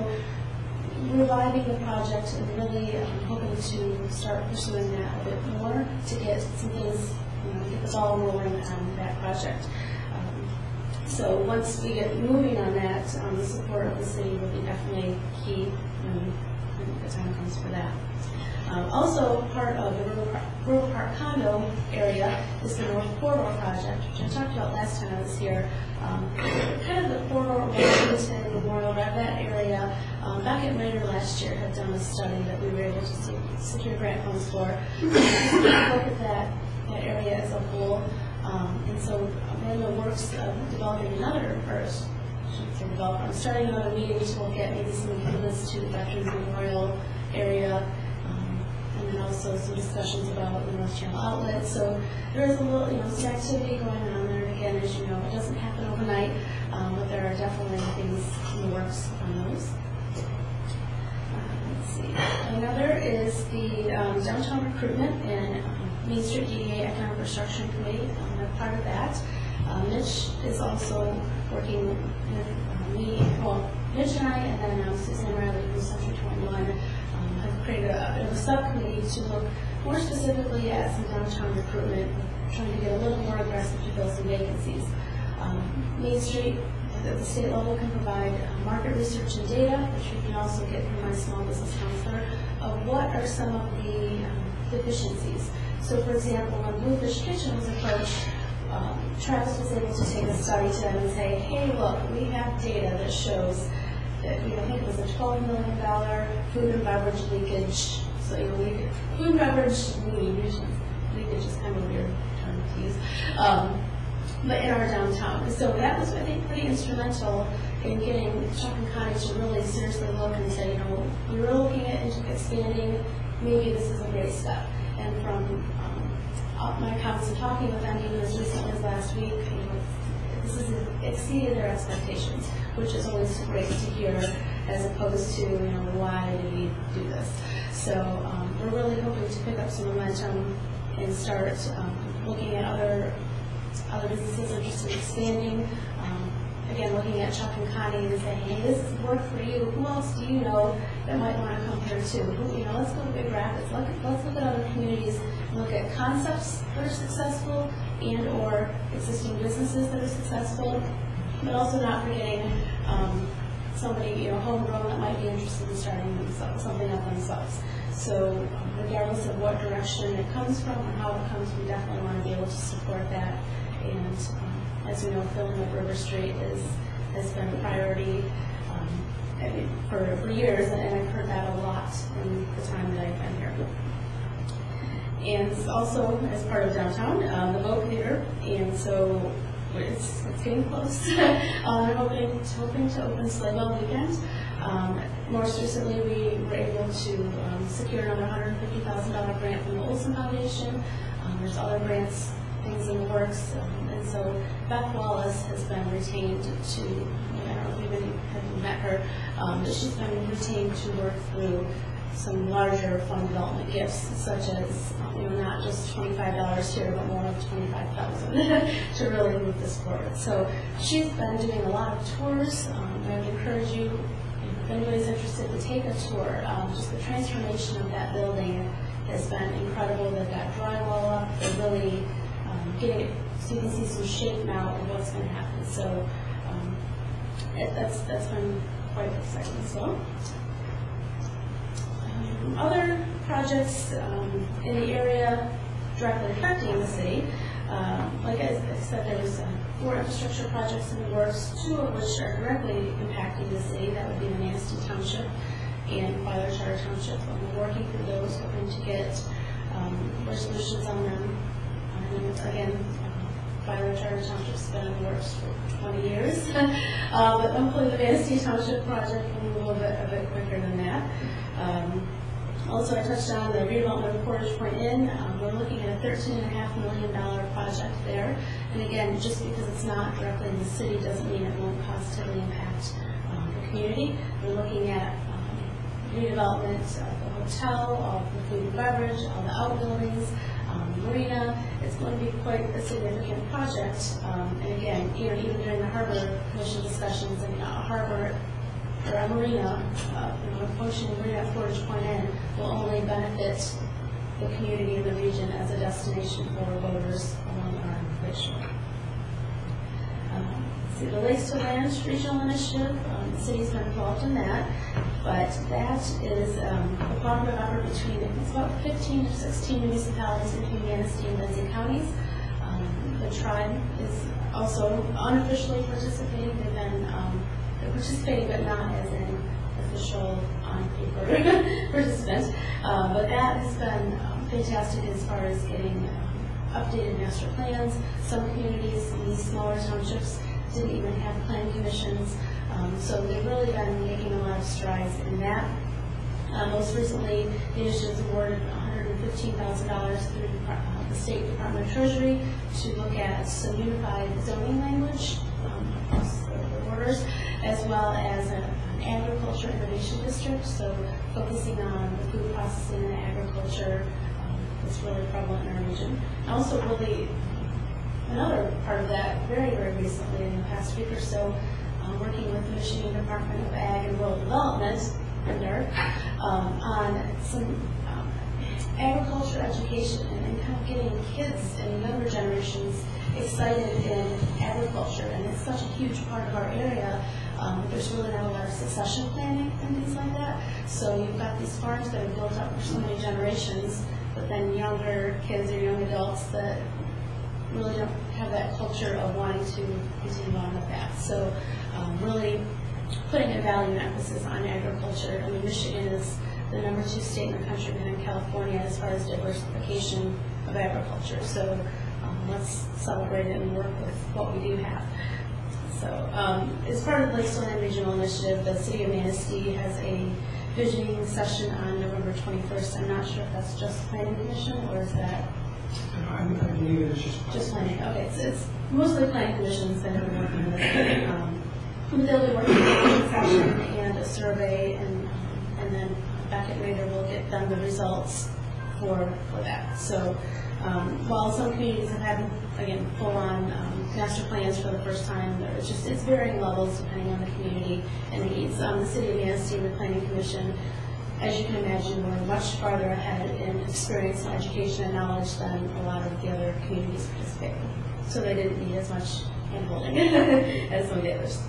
reviving the project and really um, hoping to start pursuing that a bit more to get some things, you know, get the ball rolling on that project. Um, So once we get moving on that, um, the support of the city will be definitely key when when the time comes for that. Um, Also, part of the River Park- Park condo area is the North Corridor project, which I talked about last time I was here. Um, Kind of the corridor, Washington, Memorial, around that area. Um, Beckett Raeder last year had done a study that we were able to se- secure grant funds for. Look at that, that area as a whole. Um, And so I'm in the works of developing another, say develop, I'm starting another meeting to look at maybe some improvements to the Veterans Memorial area. And also some discussions about the North Channel outlet. So there is a little, you know, some activity going on there. Again, as you know, it doesn't happen overnight, um, but there are definitely things in the works on those. Let's see. Another is the um, downtown recruitment and um, Main Street DDA Economic Restructuring Committee. Um, I'm part of that. Uh, Mitch is also working with uh, me, well, Mitch and I, and then um, Susan Riley from Century 21 um, have created a, a subcommittee to look more specifically at some downtown recruitment, trying to get a little more aggressive to fill some vacancies. Um, Main Street, at the state level, can provide uh, market research and data, which we can also get from my small business counselor, of what are some of the um, deficiencies. So, for example, when Bluefish Kitchen was approached, um, Travis was able to take a study to them and say, hey, look, we have data that shows you know, I think it was a $12 million food and beverage leakage. So, you know, we, food and beverage leakage, leakage is kind of a weird term to use. Um, but in our downtown. So that was, I think, pretty instrumental in getting Chuck and Connie to really seriously look and say, you know, we were looking at expanding, maybe this is a great step. And from um, my comments and talking with them, even as recently as last week, you exceeded their expectations, which is always great to hear, as opposed to, you know, why did we do this? So um, we're really hoping to pick up some momentum and start um, looking at other other businesses interested in expanding. Um, Again, looking at Chuck and Connie and saying, hey, this has worked for you. Who else do you know that might want to come here too? Who, you know, let's go to Big Rapids. Let's look at other communities and look at concepts that are successful and or existing businesses that are successful, but also not forgetting um, somebody, you know, homegrown that might be interested in starting themselves, something up themselves. So regardless of what direction it comes from or how it comes, we definitely want to be able to support that. And um, as you know, filling up River Street is, has been a priority um, for, for years, and I've heard that a lot in the time that I've been and it's also as part of downtown, um, the Vogue Theater, and so it's, it's getting close. um, I'm hoping, hoping to open Sleigh Bell Weekend. Um, most recently, we were able to um, secure another $150,000 grant from the Olson Foundation. Um, there's other grants, things in the works, um, and so Beth Wallace has been retained to, I don't know if been- have met her, um, but she's been retained to work through some larger fund development gifts, such as, um, you know, not just twenty-five dollars here, but more of twenty-five thousand, to really move this forward. So she's been doing a lot of tours, um, I would encourage you, if anybody's interested, to take a tour. Um, just the transformation of that building has been incredible. They've got drywall up, they're really, um, getting it, so you can see some shape now of what's gonna happen. So, um, it- that's, that's been quite exciting So. Other projects um, in the area directly affecting the city, um, like I said, there was uh, four infrastructure projects in the works, two of which are directly impacting the city. That would be the Manistee Township and Filer Charter Township. And We're working through those, hoping to get um, resolutions on them. And again, Filer Charter Township's been in the works for 20 years. Uh, But hopefully the Manistee Township project will move a little bit, a bit quicker than that. Um, also, I touched on the redevelopment of Portage Point Inn. Um, We're looking at a thirteen and a half million dollar project there. And again, just because it's not directly in the city doesn't mean it won't positively impact um, the community. We're looking at um, redevelopment of the hotel, all the food and beverage, all the outbuildings, um, marina. It's going to be quite a significant project. Um, And again, you know, even during the harbor commission discussions, and uh, harbor a marina, uh, you know, a functioning marina at Portage Point Inn will only benefit the community and the region as a destination for voters along our lake shore. Um, See, the Lakes to Land Regional Initiative, um, the city's been involved in that, but that is um, a cooperative effort between, it's about 15 to 16 municipalities between Manistee and Benzie counties. Um, The tribe is also unofficially participating, they've been, participating but not as an official on paper participant. Uh, But that has been um, fantastic as far as getting um, updated master plans. Some communities, these smaller townships, didn't even have planning commissions. Um, So they've really been making a lot of strides in that. Uh, Most recently, the initiative's awarded $115,000 through uh, the State Department of Treasury to look at some unified zoning language um, across the borders, as well as an agriculture innovation district, so focusing on the food processing and agriculture um, really prevalent in our region. Also, really, another part of that, very, very recently, in the past week or so, um, working with the Michigan Department of Ag and Rural Development, MDARD, um, on some um, agriculture education and and kind of getting kids and younger generations excited in agriculture. And it's such a huge part of our area. Um, there's really not a lot of succession planning and things like that. So you've got these farms that have built up for so many generations, but then younger kids or young adults that really don't have that culture of wanting to continue on with that. So um, really putting a value and emphasis on agriculture. I mean, Michigan is the number two state in the country behind California as far as diversification of agriculture. So um, let's celebrate it and work with what we do have. So um, as part of the Land Regional Initiative, the city of Manistee has a visioning session on November 21st. I'm not sure if that's just planning commission or is that I I believe it is just. just planning, okay, so it's mostly planning commissions that have been working with it. Um, They'll be working with a session and a survey, and, um, and then Beckett Raeder will get them the results for, for that. So, um, while some communities have had, again, full-on, um, master plans for the first time, it's just, it's varying levels depending on the community and needs. Um, the city of Manistee and the planning commission as you can imagine, we're much farther ahead in experience and education and knowledge than a lot of the other communities participating. So they didn't need as much handholding as some of the others.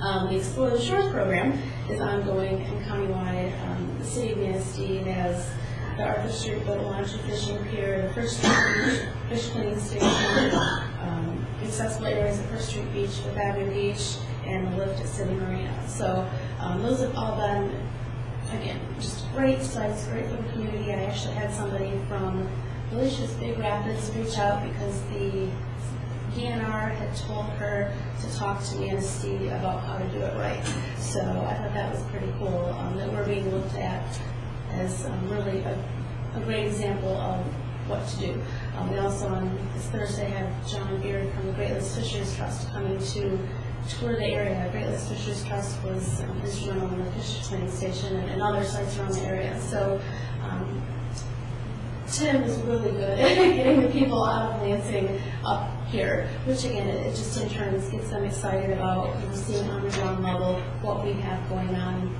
Um, the Explore the Shores program is ongoing and countywide. Um, the city of Manistee has the Arthur Street Boat Launch and Fishing Pier, the First Street Fish Cleaning Station, um, accessible areas at First Street Beach, Fifth Avenue Beach, and the lift at City Marina. So um, those have all been again, just great sites, great for the community. I actually had somebody from Delicious Big Rapids reach out because the DNR had told her to talk to Manistee about how to do it right. So I thought that was pretty cool, um, that we're being looked at as um, really a, a great example of what to do. Um, we also on this Thursday have John Beard from the Great Lakes Fisheries Trust coming to tour the area. Great Lakes Fisheries Trust was um, instrumental in the fish training station and, and other sites around the area. So um, Tim is really good at getting the people out of Lansing up here, which again, it it just in turns gets them excited about you know, seeing on the ground level what we have going on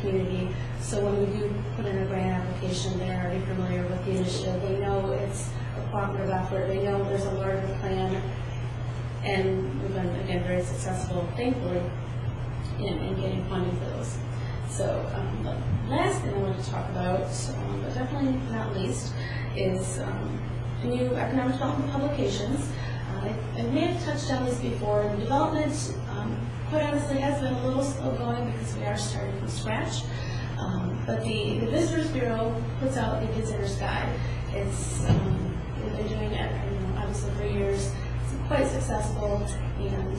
community. So when we do put in a grant application, they're already familiar with the initiative. They know it's a cooperative effort. They know there's a larger plan. And we've been, again, very successful, thankfully, in, in getting funding for those. So um, the last thing I want to talk about, um, but definitely not least, is um, new economic development publications. Uh, I, I may have touched on this before. Development, quite honestly, has been a little slow going because we are starting from scratch. Um, but the, the Visitors Bureau puts out the Visitor's Guide. It's um, we've been doing it, you know, obviously for years. It's quite successful, and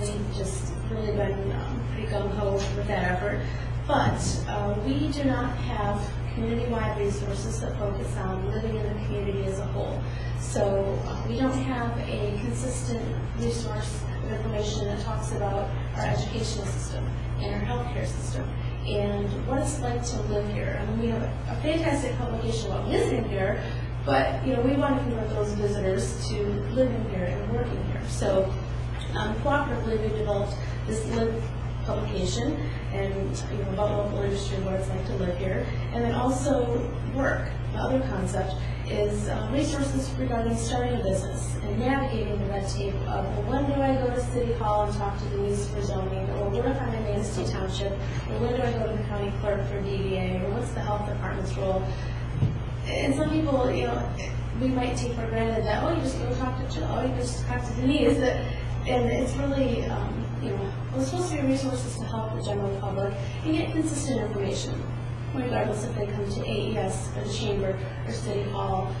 they've just really been um, pretty gung ho with that effort. But uh, we do not have community-wide resources that focus on living in the community as a whole. So uh, we don't have a consistent resource information that talks about our educational system and our healthcare system and what it's like to live here. I mean, we have a fantastic publication about living here, but you know, we want to convert those visitors to living here and working here. So um, cooperatively, we developed this live publication and you know about local industry, what it's like to live here, and then also work. The other concept is uh, resources regarding starting a business and navigating the red tape of when do I go to City Hall and talk to Denise for zoning, or what if I'm in Manistee Township, or when do I go to the county clerk for DDA, or what's the health department's role? And some people, you know, we might take for granted that, oh, you just go talk to Jill, oh, you just talk to Denise, and it's really, um, you know, it's supposed to be resources to help the general public and get consistent information, regardless if they come to AES or the chamber or city hall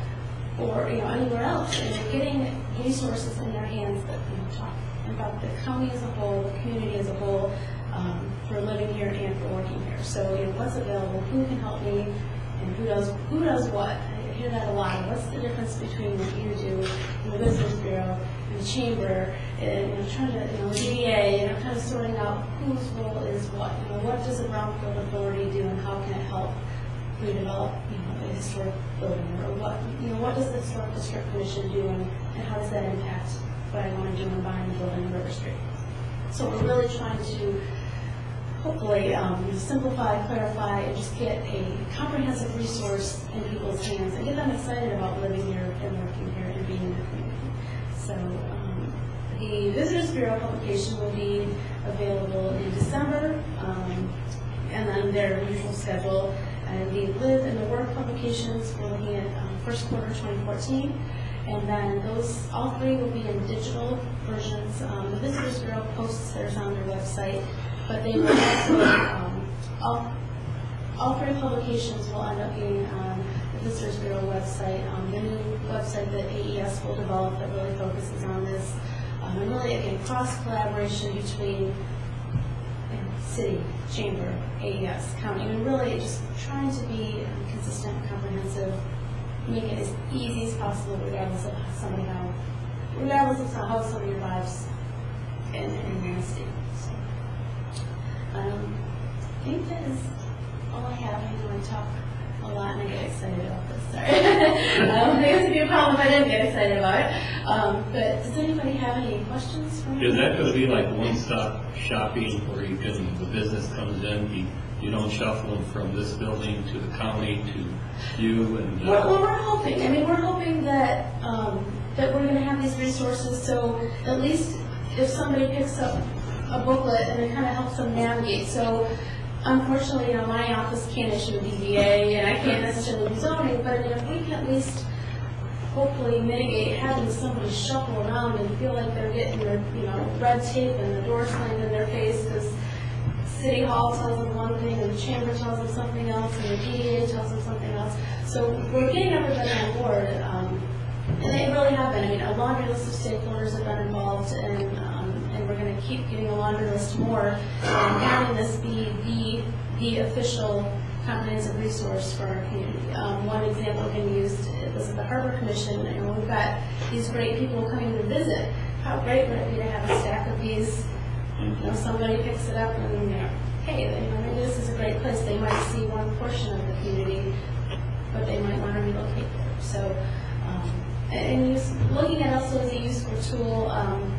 or, you know, anywhere else. And they're getting resources in their hands that, you know, talk about the county as a whole, the community as a whole, um, for living here and for working here. So, you know, what's available, who can help me, and who does, who does what? I hear that a lot. What's the difference between what you do in the Visitors Bureau and Chamber, and, you know, trying to, you know, DDA, you know, kind of sorting out whose role is what. You know, what does the Brownfield Authority do and how can it help redevelop, you know, a historic building? Or what, you know, what does the Historic District Commission do and, and how does that impact what I want to do in buying the building in River Street? So we're really trying to hopefully um, simplify, clarify, and just get a comprehensive resource in people's hands and get them excited about living here and working here and being in the community. So um, the Visitors Bureau publication will be available in December, um, and then their usual schedule. And the Live and the Work publications, we're looking at um, first quarter 2014. And then those, all three will be in digital versions. Um, the Visitors Bureau posts theirs on their website, but they will also, um, all, all three publications will end up being on Visitors Bureau website, um, the new website that AES will develop that really focuses on this. Um, and really, again, cross collaboration between you know, city, chamber, AES, county, and really just trying to be um, consistent, comprehensive, make it as easy as possible regardless of somebody how, regardless of how somebody arrives in, in Manistee. So, um, I think that is all I have. I know I talk a lot and I get excited about this. Sorry. um, I guess it'd be a problem if I didn't get excited about it. Um, but does anybody have any questions for me? Is that gonna be like one-stop shopping where you can, the business comes in, you, you don't shuffle them from this building to the county to you and? uh, Well, well, we're hoping, I mean, we're hoping that, um, that we're gonna have these resources, so at least if somebody picks up a booklet and it kind of helps them navigate, so unfortunately, you know, my office can't issue a DBA and I can't necessarily do zoning, but I mean, if we can at least hopefully mitigate having somebody shuffle around and feel like they're getting their, you know, red tape and the door slammed in their face, because City Hall tells them one thing, and the Chamber tells them something else, and the DDA tells them something else. So we're getting everybody on board, um, and they really have been. I mean, a laundry list of stakeholders have been involved, and, and we're gonna keep getting a laundry list more, and having this be the, the official comprehensive resource for our community. Um, one example being used was at the Harbor Commission, and we've got these great people coming to visit. How great would it be to have a stack of these, you know, somebody picks it up and, you know, hey, you know, maybe this is a great place. They might see one portion of the community, but they might want to relocate there. So, um, and and use, looking at also as a useful tool, um,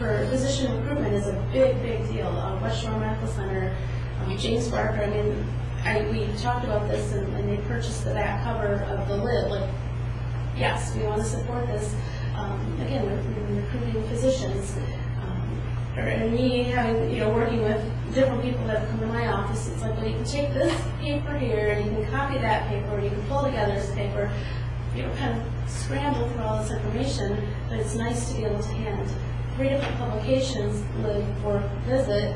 for physician recruitment is a big, big deal. Uh, West Shore Medical Center, um, James Barker, I mean, I, we talked about this and, and they purchased the back cover of the lid, like, yes, we want to support this. Um, again, recruiting physicians. Um, and me having, you know, working with different people that have come to my office, it's like, well, you can take this paper here and you can copy that paper, or you can pull together this paper, you know, kind of scramble for all this information, but it's nice to be able to hand three different publications, live, work, visit,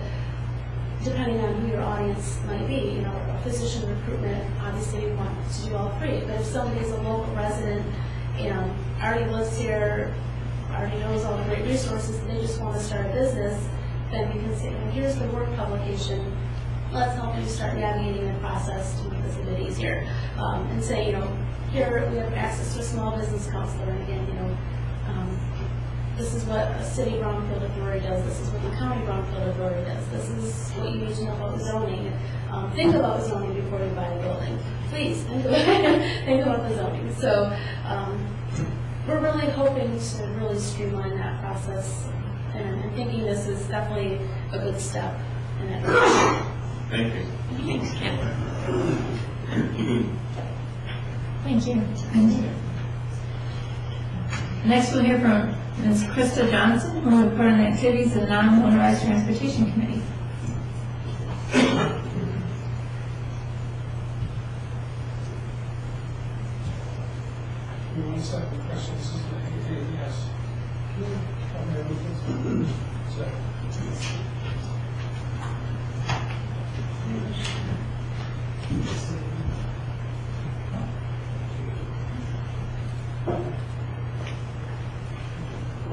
depending on who your audience might be, you know, a physician recruitment, obviously you want to do all three, but if somebody's a local resident, you know, already lives here, already knows all the great resources, and they just want to start a business, then we can say, well, here's the work publication, let's help you start navigating the process to make this a bit easier. Um, and say, you know, here we have access to a small business counselor, and again, you know, this is what a city brownfield authority does, this is what the county brownfield authority does, this is what you need to know about zoning. Um, think about zoning before you buy a building. Please, think about, think about the zoning. So, um, we're really hoping to really streamline that process, and I'm thinking this is definitely a good step in that direction. Thank you. Thanks, Ken. Thank you. Next, we'll hear from Ms. Krista Johnson, who will report on the activities of the Non-Motorized Transportation Committee this is the AES. Come here with us. So,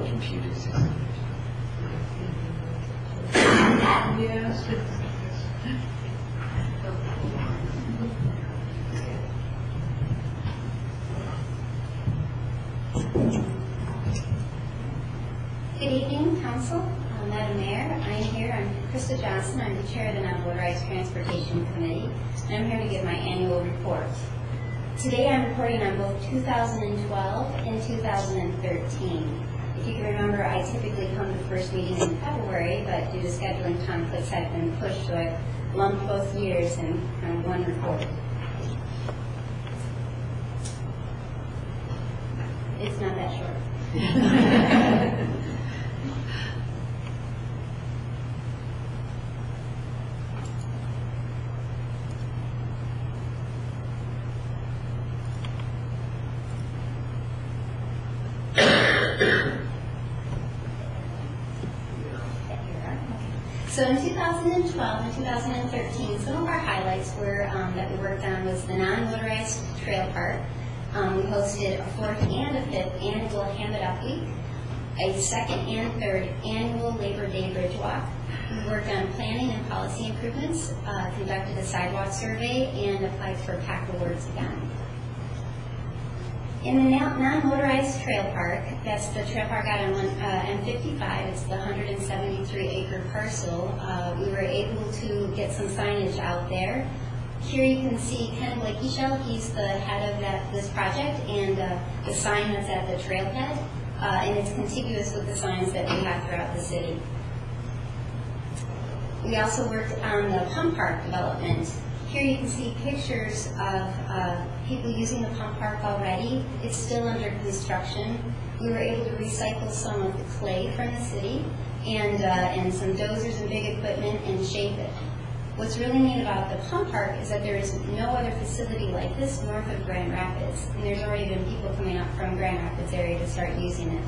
Computers. Good evening, Council, Uh, Madam Mayor. I'm here, I'm Krista Johnson, I'm the Chair of the Non-Motorized Transportation Committee, and I'm here to give my annual report. Today I'm reporting on both 2012 and 2013. If you can remember, I typically come to first meeting in February, but due to scheduling conflicts, I've been pushed, so I've lumped both years in kind of one report. It's not that short. So in 2012 and 2013, some of our highlights were um, that we worked on was the non-motorized trail park. Um, we hosted a fourth and a fifth annual Ham It Up Week, a second and third annual Labor Day Bridge Walk. We worked on planning and policy improvements, uh, conducted a sidewalk survey, and applied for PAC awards again. In the non-motorized trail park, that's the trail park out on uh, M55, it's the 173 acre parcel, uh, we were able to get some signage out there. Here you can see Ken Blakeyshell, he's the head of that, this project, and uh, the sign that's at the trailhead, uh, and it's contiguous with the signs that we have throughout the city. We also worked on the pump park development. Here you can see pictures of uh, people using the pump park already. It's still under construction. We were able to recycle some of the clay from the city and, uh, and some dozers and big equipment and shape it. What's really neat about the pump park is that there is no other facility like this north of Grand Rapids. And there's already been people coming up from Grand Rapids area to start using it.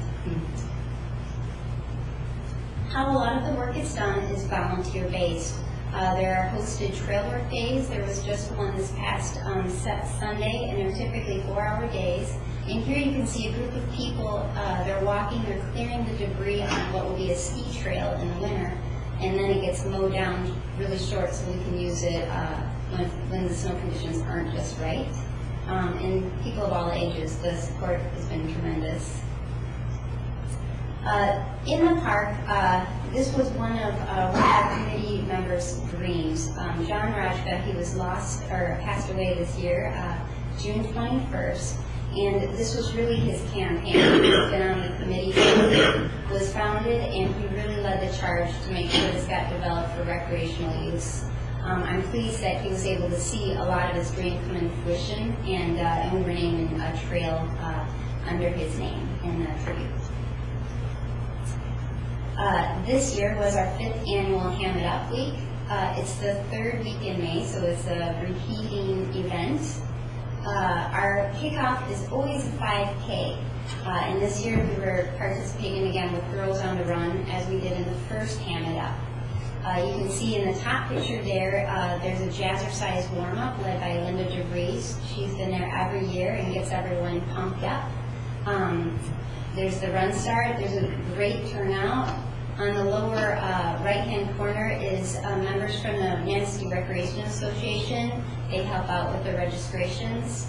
How a lot of the work is done is volunteer-based. Uh, There are hosted trailer days. There was just one this past um, Set Sunday, and they're typically four-hour days. And here you can see a group of people, uh, they're walking, they're clearing the debris on what will be a ski trail in the winter, and then it gets mowed down really short so we can use it uh, when when the snow conditions aren't just right. Um, And people of all ages, the support has been tremendous. Uh, In the park, uh, this was one of uh, one of our committee members' dreams. Um, John Rajka, he was lost, or passed away this year, uh, June 21st, and this was really his campaign. He's been on the committee since was founded, and he really led the charge to make sure this got developed for recreational use. Um, I'm pleased that he was able to see a lot of his dream come into fruition, and, uh, and we were naming a trail uh, under his name in tribute. Uh, This year was our fifth annual Ham It Up Week. Uh, It's the third week in May, so it's a repeating event. Uh, Our kickoff is always a 5K. Uh, And this year, we were participating again with Girls on the Run, as we did in the first Ham It Up. Uh, You can see in the top picture there, there's a jazzercise warm-up led by Linda DeVries. She's been there every year and gets everyone pumped up. Um, There's the run start, there's a great turnout. On the lower uh, right-hand corner is uh, members from the Manistee Recreation Association. They help out with the registrations.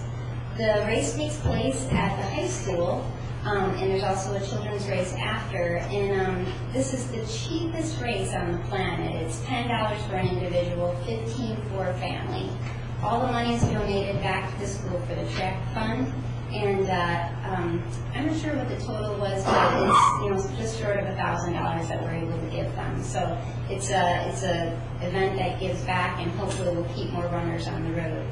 The race takes place at the high school, um, and there's also a children's race after. And um, this is the cheapest race on the planet. It's ten dollars for an individual, fifteen for a family. All the money is donated back to the school for the track fund. And uh, um, I'm not sure what the total was, but it's you know just short of a thousand dollars that we're able to give them. So it's a it's a event that gives back, and hopefully will keep more runners on the road.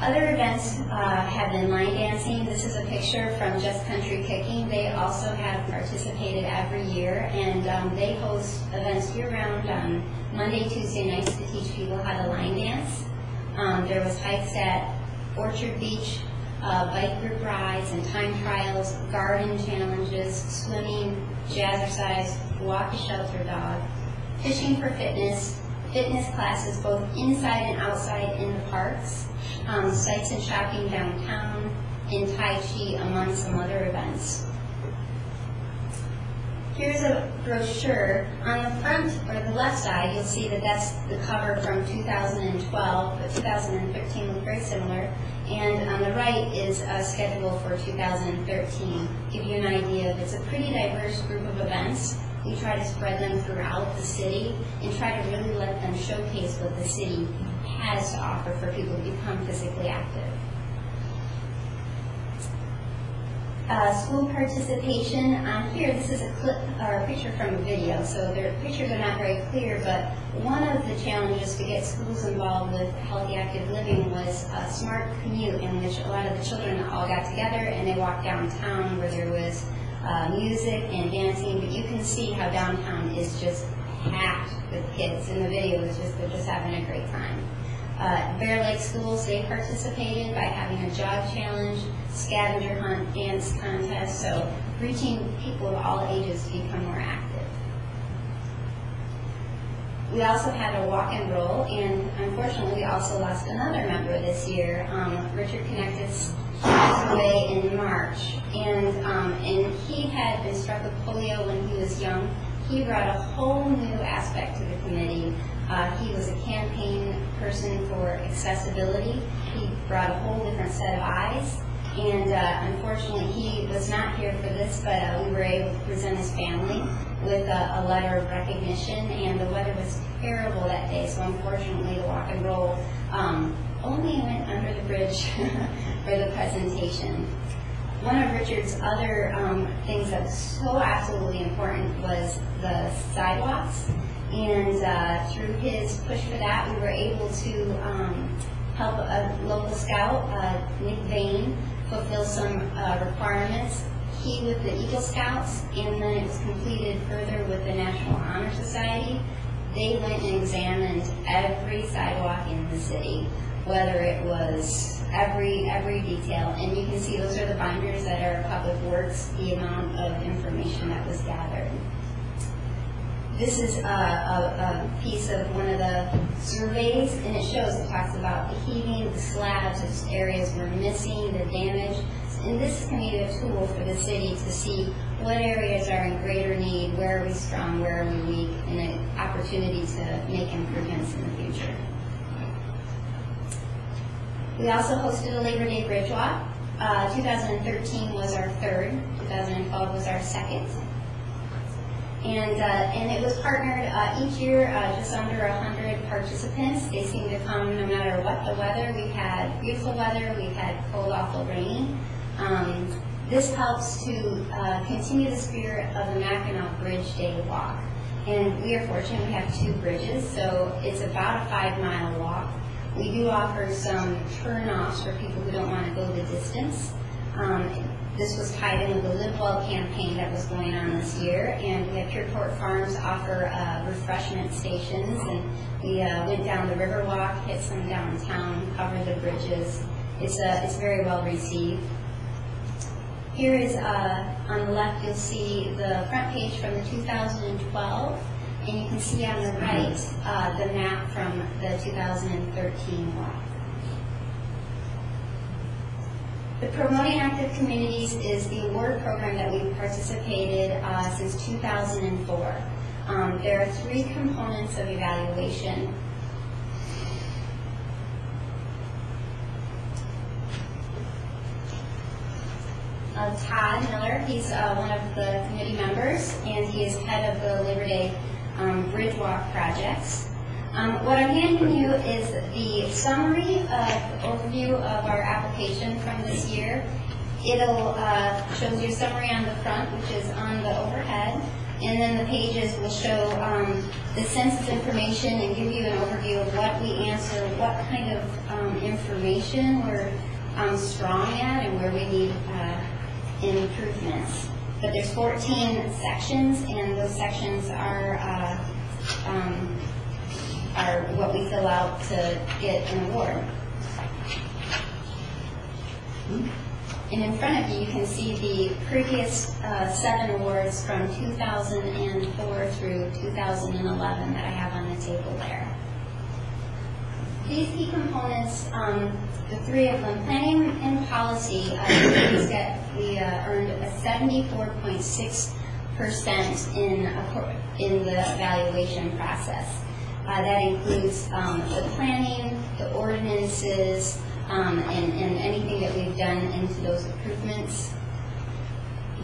Other events uh, have been line dancing. This is a picture from Just Country Kicking. They also have participated every year, and um, they host events year-round on Monday, Tuesday nights to teach people how to line dance. Um, There was hikes at Orchard Beach, uh, bike group rides and time trials, garden challenges, swimming, jazzercise, walk a shelter dog, fishing for fitness, fitness classes both inside and outside in the parks, um, sights and shopping downtown, and Tai Chi among some other events. Here's a brochure. On the front or the left side, you'll see that that's the cover from 2012, but 2013 looked very similar. And on the right is a schedule for 2013. Give you an idea of it's a pretty diverse group of events. We try to spread them throughout the city and try to really let them showcase what the city has to offer for people to become physically active. Uh, school participation, on here, this is a clip, or a picture from a video, so the pictures are not very clear, but one of the challenges to get schools involved with healthy active living was a smart commute in which a lot of the children all got together and they walked downtown where there was uh, music and dancing, but you can see how downtown is just packed with kids. In the video, it's just, they're just having a great time. Uh, Bear Lake Schools, they participated by having a jog challenge, scavenger hunt, dance contest, so reaching people of all ages to become more active. We also had a walk and roll, and unfortunately, we also lost another member this year. Um, Richard passed away in March, and um, and he had been struck with polio when he was young. He brought a whole new aspect to the committee. Uh, he was a campaign person for accessibility. He brought a whole different set of eyes. And uh, unfortunately, he was not here for this, but uh, we were able to present his family with a, a letter of recognition. And the weather was terrible that day, so unfortunately, the walk and roll um, only went under the bridge for the presentation. One of Richard's other um, things that was so absolutely important was the sidewalks. And uh, through his push for that, we were able to um, help a local scout, uh, Nick Vane, fulfill some uh, requirements. He with the Eagle Scouts, and then it was completed further with the National Honor Society. They went and examined every sidewalk in the city, whether it was every every detail. And you can see those are the binders that are Public Works, the amount of information that was gathered. This is a, a, a piece of one of the surveys, and it shows, it talks about the heaving, the slabs, just areas we're missing, the damage. And this is going to be a tool for the city to see what areas are in greater need, where are we strong, where are we weak, and an opportunity to make improvements in the future. We also hosted a Labor Day Bridge Walk. Uh, 2013 was our third, 2012 was our second. And, uh, and it was partnered uh, each year, uh, just under 100 participants. They seem to come no matter what the weather. We've had beautiful weather, we've had cold, awful rain. Um, this helps to uh, continue the spirit of the Mackinac Bridge Day Walk. And we are fortunate we have two bridges, so it's about a five mile walk. We do offer some turnoffs for people who don't want to go the distance. Um, this was tied in with the Live Well campaign that was going on this year, and we had Purecourt Farms offer uh, refreshment stations, and we uh, went down the Riverwalk, hit some downtown, covered the bridges. It's uh, it's very well received. Here is uh, on the left, you'll see the front page from the 2012, and you can see on the right uh, the map from the 2013 walk. The Promoting Active Communities is the award program that we've participated uh, since 2004. Um, there are three components of evaluation. Uh, Todd Miller, he's uh, one of the committee members, and he is head of the Labor Day um, Bridge Walk projects. Um, what I'm handing you is the summary of overview of our application from this year. It'll uh, shows your summary on the front, which is on the overhead, and then the pages will show um, the census information and give you an overview of what we answer, what kind of um, information we're um, strong at, and where we need uh, improvements. But there's 14 sections, and those sections are uh, um, are what we fill out to get an award. And in front of you, you can see the previous uh, seven awards from 2004 through 2011 that I have on the table there. These key components, um, the three of them, planning and policy, uh, we uh, earned a 74.6 percent in in the evaluation process. Uh, that includes um, the planning, the ordinances, um, and, and anything that we've done into those improvements.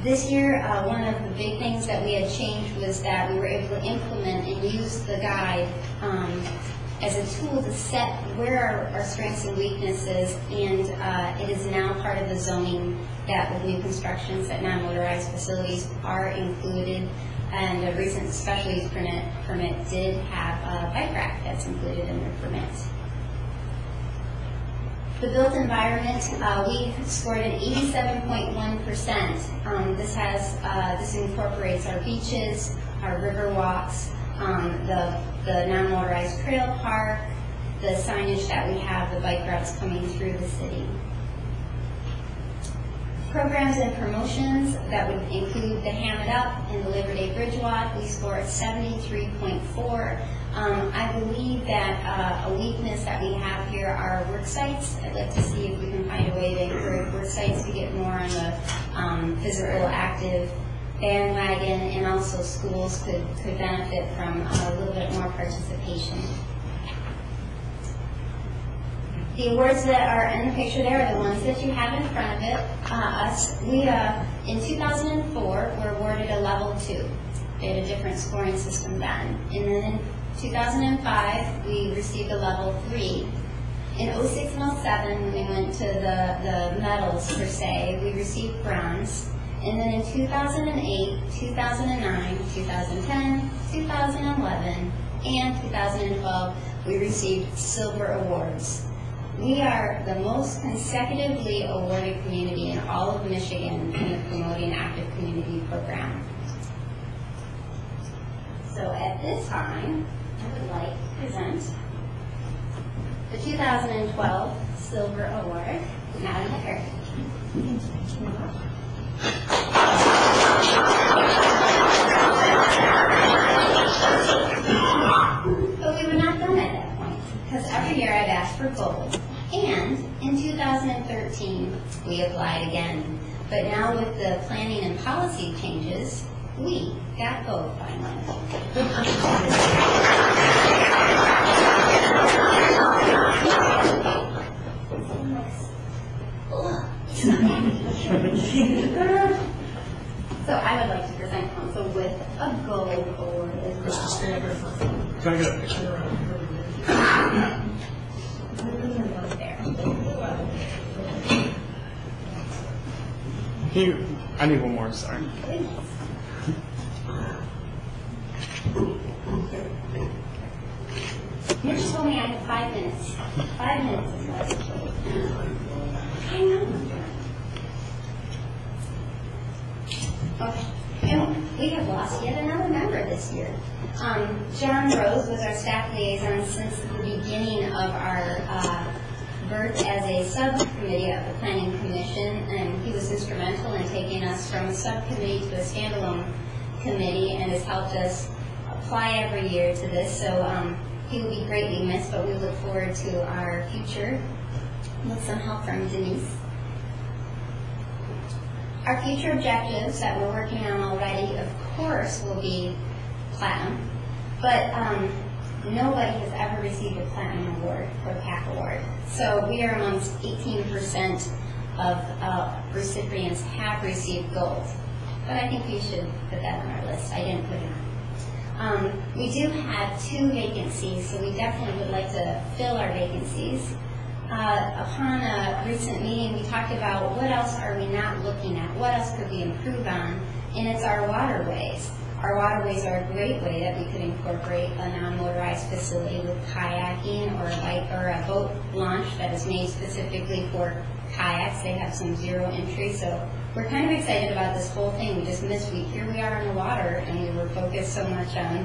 This year, uh, one of the big things that we had changed was that we were able to implement and use the guide um, as a tool to set where our, our strengths and weaknesses, and uh, it is now part of the zoning that with new constructions that non-motorized facilities are included. And a recent special use permit, permit did have a bike rack that's included in their permit. The built environment, uh, we scored an 87.1%. Um, this has, uh, this incorporates our beaches, our river walks, um, the, the non-motorized trail park, the signage that we have, the bike routes coming through the city. Programs and promotions that would include the Ham It Up and the Labor Day Bridge Walk, we score at 73.4. Um, I believe that uh, a weakness that we have here are work sites. I'd like to see if we can find a way to encourage work sites to get more on the um, physical active bandwagon, and also schools could, could benefit from a little bit more participation. The awards that are in the picture there are the ones that you have in front of it. Uh, us, we, uh, in 2004, were awarded a level two. They had a different scoring system then. And then in 2005, we received a level three. In 06 and 07, when we went to the, the medals per se, we received bronze. And then in 2008, 2009, 2010, 2011, and 2012, we received silver awards. We are the most consecutively awarded community in all of Michigan in the Promoting Active Community Program. So at this time, I would like to present the 2012 Silver Award, Madam Mayor. asked for gold. And in 2013, we applied again. But now with the planning and policy changes, we got gold finally. So I would like to present council with a gold award as well. Krista, stand Can I get a picture? There. You, I need one more, sorry. Just told me I had five minutes. Five minutes is left. I know. Okay. We have lost yet another member this year. Um, John Rose was our staff liaison since the beginning of our uh, birth as a subcommittee of the Planning Commission, and he was instrumental in taking us from a subcommittee to a standalone committee and has helped us apply every year to this. So um, he will be greatly missed, but we look forward to our future with some help from Denise. Our future objectives that we're working on already, of course, will be platinum, but um, nobody has ever received a platinum award or PAC award. So we are amongst 18% of uh, recipients have received gold. But I think we should put that on our list. I didn't put it on. Um, we do have two vacancies, so we definitely would like to fill our vacancies. Uh, upon a recent meeting, we talked about what else are we not looking at? What else could we improve on? And it's our waterways. Our waterways are a great way that we could incorporate a non-motorized facility with kayaking or a or a boat launch that is made specifically for kayaks. They have some zero entry, so we're kind of excited about this whole thing. We just missed week. Here we are in the water, and we were focused so much on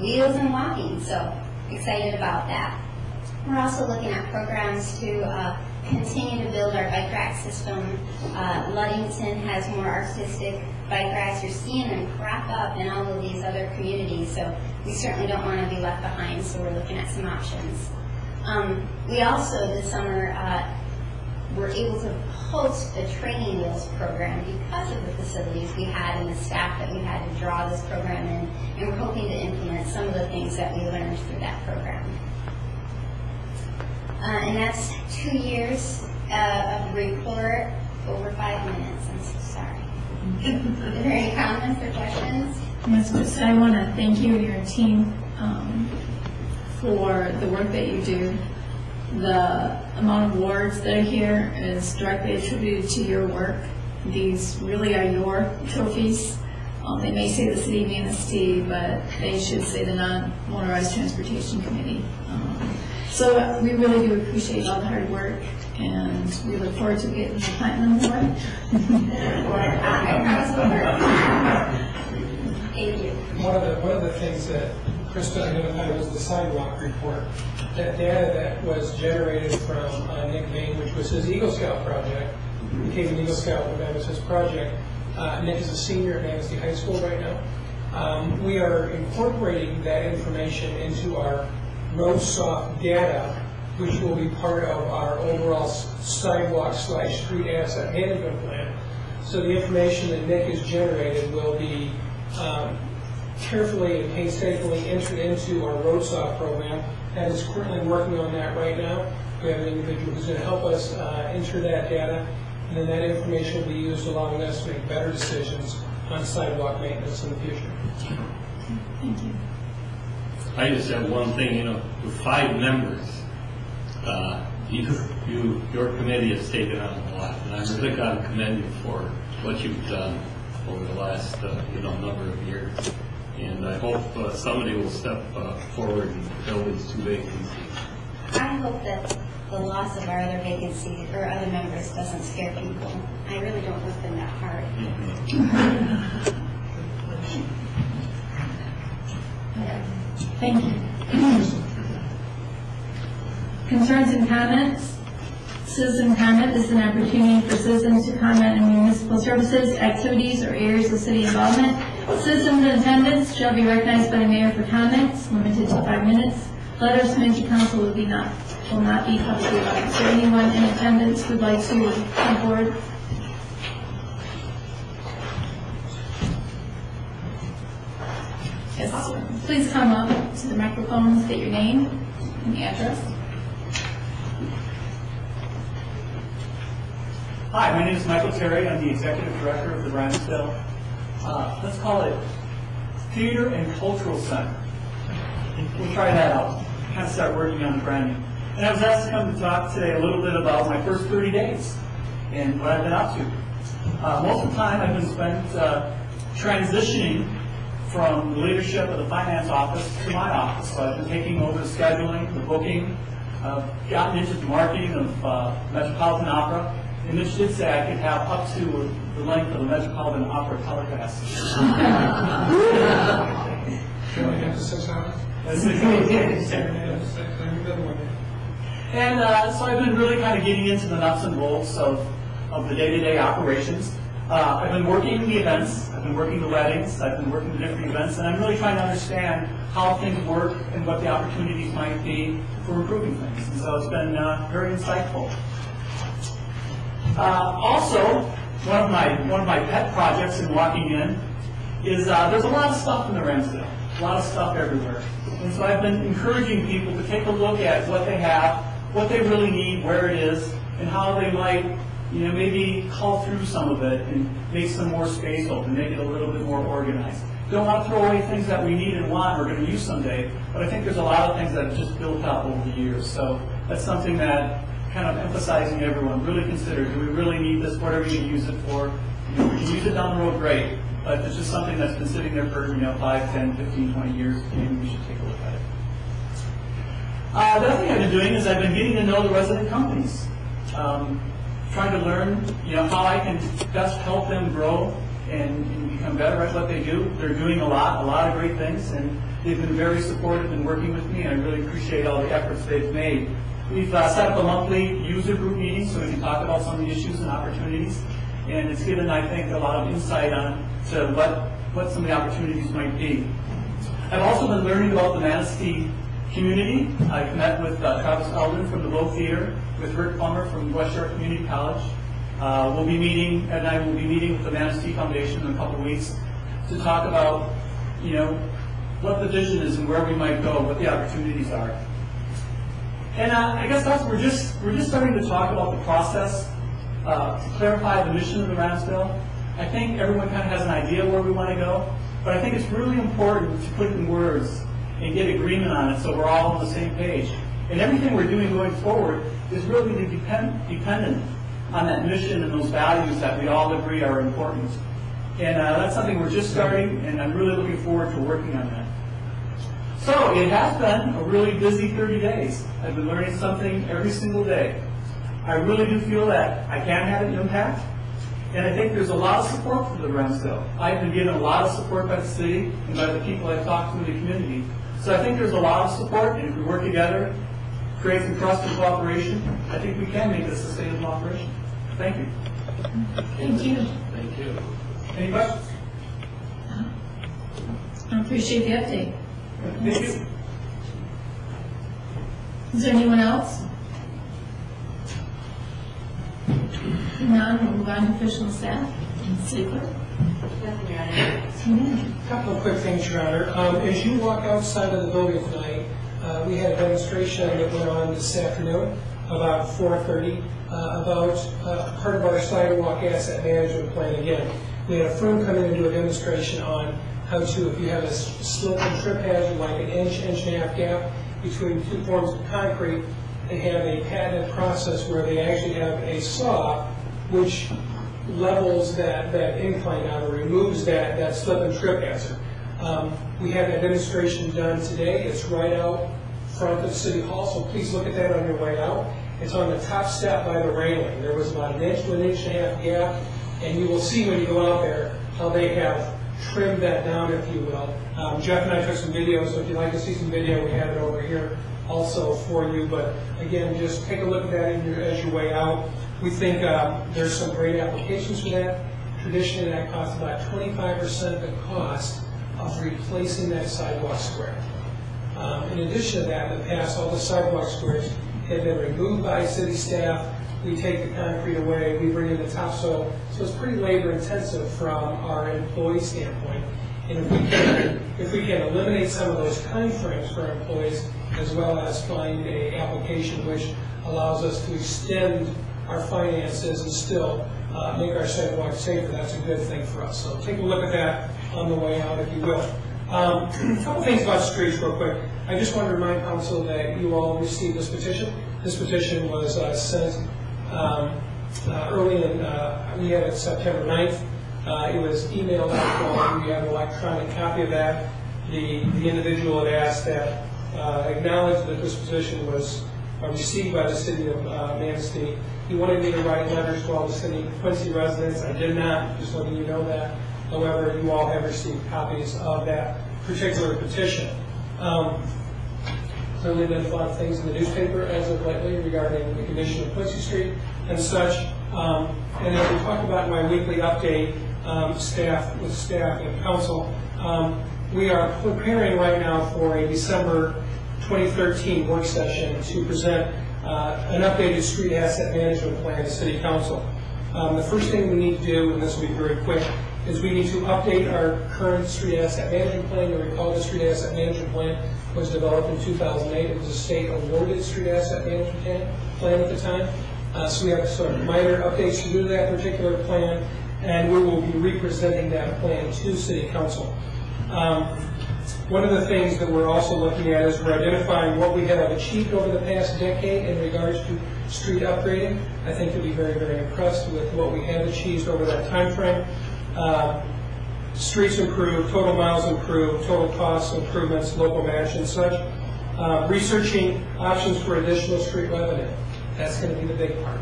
wheels and walking. So excited about that. We're also looking at programs to uh, continue to build our bike rack system. Uh, Ludington has more artistic bike racks. You're seeing them crop up in all of these other communities, so we certainly don't want to be left behind, so we're looking at some options. Um, we also, this summer, uh, were able to host a training wheels program because of the facilities we had and the staff that we had to draw this program in, and we're hoping to implement some of the things that we learned through that program. Uh, and that's two years uh, of report over five minutes. I'm so sorry. Are there any comments or questions? Ms. Krista, I want to thank you and your team um, for the work that you do. The amount of awards that are here is directly attributed to your work. These really are your trophies. Um, They may say the city of Manistee, but they should say the Non-Motorized Transportation Committee. Um, So we really do appreciate all the hard work, and we look forward to getting the platinum award. I promise we'll work. Thank you. One of the, one of the things that Krista identified was the sidewalk report. That data that was generated from uh, Nick Bain, which was his Eagle Scout project, became an Eagle Scout, but that was his project. Uh, Nick is a senior at Manistee High School right now. Um, We are incorporating that information into our RoadSoft data, which will be part of our overall sidewalk slash street asset management plan. So the information that Nick has generated will be um, carefully and painstakingly entered into our RoadSoft program, and is currently working on that right now. We have an individual who's going to help us uh, enter that data, and then that information will be used allowing us to make better decisions on sidewalk maintenance in the future. Thank you. I just have one thing, you know, with five members, uh, you, you, your committee has taken on a lot, and I really got to commend you for what you've done over the last, uh, you know, number of years. And I hope uh, somebody will step uh, forward and fill these two vacancies. I hope that the loss of our other vacancies or other members doesn't scare people. I really don't look them that hard. Thank you. Concerns and comments? Citizen comment is an opportunity for citizens to comment on municipal services, activities, or areas of city involvement. Citizens in attendance shall be recognized by the mayor for comments, limited to five minutes. Letters submitted to council will be not will not be publicly. Is there anyone in attendance who'd like to come forward? Yes, please come up to the microphone, state your name and address. Hi, my name is Michael Terry. I'm the executive director of the Ramsdell, uh, let's call it Theater and Cultural Center. We'll try that out, kind of start working on the branding. And I was asked to come to talk today a little bit about my first 30 days and what I've been up to. Uh, most of the time I've been spent uh, transitioning from the leadership of the finance office to my office. So I've been taking over the scheduling, the booking, I've gotten into the marketing of uh, Metropolitan Opera. And Mitch did say I could have up to the length of the Metropolitan Opera telecast. And uh, so I've been really kind of getting into the nuts and bolts of, of the day-to-day operations. Uh, I've been working the events, I've been working the weddings, I've been working the different events, and I'm really trying to understand how things work and what the opportunities might be for improving things. And so it's been uh, very insightful. Uh, also, one of my one of my pet projects in walking in is uh, there's a lot of stuff in the Ramsdell, a lot of stuff everywhere, and so I've been encouraging people to take a look at what they have, what they really need, where it is, and how they might, you know, maybe call through some of it and make some more space open, make it a little bit more organized. Don't want to throw away things that we need and want or are going to use someday, but I think there's a lot of things that have just built up over the years. So that's something that kind of emphasizing everyone, really consider, do we really need this, what are we going to use it for? You know, we can use it down the road, great, but it's just something that's been sitting there for, you know, 5, 10, 15, 20 years, maybe we should take a look at it. Uh, the other thing I've been doing is I've been getting to know the resident companies. Um, trying to learn, you know, how I can best help them grow and, and become better at what they do. They're doing a lot, a lot of great things, and they've been very supportive in working with me, and I really appreciate all the efforts they've made. We've uh, set up a monthly user group meeting so we can talk about some of the issues and opportunities, and it's given, I think, a lot of insight on to what, what some of the opportunities might be. I've also been learning about the Manistee community. I've met with uh, Travis Eldon from the Low Theater, with Rick Plummer from West Shore Community College. Uh, we'll be meeting, and I will be meeting with the Manistee Foundation in a couple weeks to talk about, you know, what the vision is and where we might go, what the opportunities are. And uh, I guess that's we're just we're just starting to talk about the process uh, to clarify the mission of the Ramsdell. I think everyone kind of has an idea where we want to go, but I think it's really important to put in words and get agreement on it so we're all on the same page. And everything we're doing going forward is really depend, dependent on that mission and those values that we all agree are important. And uh, that's something we're just starting, and I'm really looking forward to working on that. So it has been a really busy 30 days. I've been learning something every single day. I really do feel that I can have an impact, and I think there's a lot of support for the Ramsdell. I've been given a lot of support by the city and by the people I've talked to in the community. So I think there's a lot of support, and if we work together, create some trust and cooperation, I think we can make this a sustainable operation. Thank you. Thank you. Thank you. Any questions? I appreciate the update. Thank you. Is there anyone else? None, we'll move on to official staff. City clerk. Amen. Couple of quick things, Your Honor. Um, As you walk outside of the building tonight, uh, we had a demonstration that went on this afternoon about 4:30 uh, about uh, part of our sidewalk asset management plan again. We had a firm come in and do a demonstration on how to, if you have a slip and trip hazard, like an inch, inch and a half gap between two forms of concrete, they have a patented process where they actually have a saw which levels that, that incline out or removes that, that slip and trip hazard. Um, we had that demonstration done today. It's right out front of City Hall, so please look at that on your way out. It's on the top step by the railing. There was about an inch to an inch and a half gap, and you will see when you go out there how they have trimmed that down, if you will. Um, Jeff and I took some video, so if you'd like to see some video, we have it over here also for you. But again, just take a look at that your, as your way out. We think uh, there's some great applications for that. Traditionally, that costs about 25% of the cost of replacing that sidewalk square. Um, In addition to that, in the past, all the sidewalk squares have been removed by city staff. We take the concrete away, we bring in the topsoil. So it's pretty labor intensive from our employee standpoint. And if we can, if we can eliminate some of those timeframes for our employees, as well as find a application which allows us to extend our finances and still uh, make our sidewalks safer, that's a good thing for us. So take a look at that on the way out, if you will. Um, A couple things about streets real quick. I just want to remind council that you all received this petition. This petition was uh, sent um, uh, early in, uh, we had it September 9th. Uh, It was emailed out you have an electronic copy of that. The the individual had asked that, uh, acknowledged that this petition was received by the city of uh, Manistee. He wanted me to write letters to all the city Quincy residents. I did not, just letting you know that. However, you all have received copies of that particular petition. Um, Clearly been a lot of things in the newspaper as of lately regarding the condition of Quincy Street and such. Um, And as we talk about in my weekly update, um, staff, with staff and council, um, we are preparing right now for a December 2013 work session to present uh, an updated street asset management plan to city council. Um, The first thing we need to do, and this will be very quick, is we need to update our current street asset management plan. You recall the street asset management plan was developed in 2008. It was a state awarded street asset management plan- at the time. Uh, So we have some minor updates to do to that particular plan, and we will be representing that plan to city council. Um, One of the things that we're also looking at is we're identifying what we have achieved over the past decade in regards to street upgrading. I think you'll be very, very impressed with what we have achieved over that timeframe. Uh, Streets improved, total miles improved, total cost improvements, local match and such. Uh, Researching options for additional street revenue. That's going to be the big part.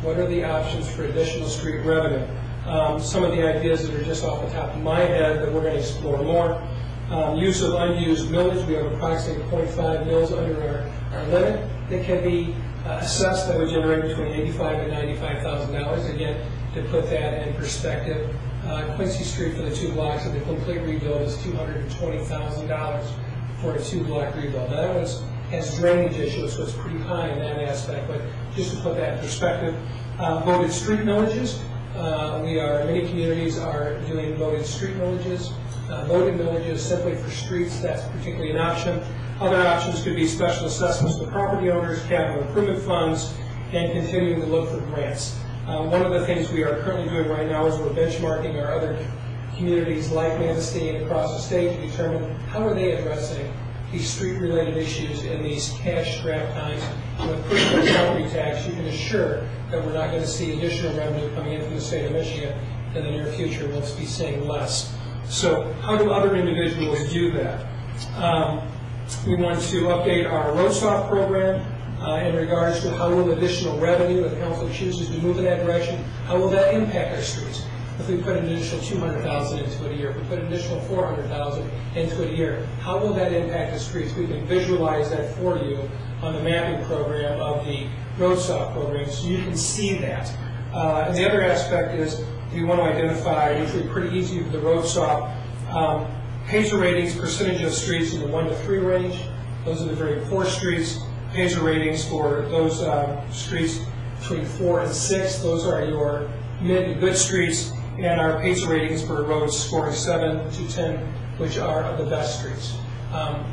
What are the options for additional street revenue? Um, Some of the ideas that are just off the top of my head that we're going to explore more. Um, Use of unused millage, we have approximately 0.5 mils under our, our limit that can be uh, assessed that would generate between 85 and 95,000 dollars. Again, to put that in perspective, uh, Quincy Street for the two blocks of the complete rebuild is $220,000 for a two-block rebuild. Now, that was, has drainage issues, so it's pretty high in that aspect, but just to put that in perspective. Uh, Voted street millages, uh, we are, many communities are doing voted street millages. Uh, Voted millages simply for streets, that's particularly an option. Other options could be special assessments to property owners, capital improvement funds, and continuing to look for grants. Uh, One of the things we are currently doing right now is we're benchmarking our other communities like Manistee and across the state to determine how are they addressing these street-related issues in these cash-strapped times. With personal property tax, you can assure that we're not going to see additional revenue coming in from the state of Michigan in the near future. We'll be seeing less. So how do other individuals do that? Um, We want to update our RoadSoft program uh, in regards to how will additional revenue, if council chooses to move in that direction, how will that impact our streets? If we put an additional 200,000 into it a year, if we put an additional 400,000 into it a year, how will that impact the streets? We can visualize that for you on the mapping program of the RoadSoft program, so you can see that. Uh, And the other aspect is, we want to identify, usually pretty easy with the RoadSoft, um, ratings, percentage of streets in the one to three range. Those are the very poor streets. PASER ratings for those uh, streets between four and six. Those are your mid to good streets. And our PASER ratings for roads scoring seven to 10, which are the best streets. Um,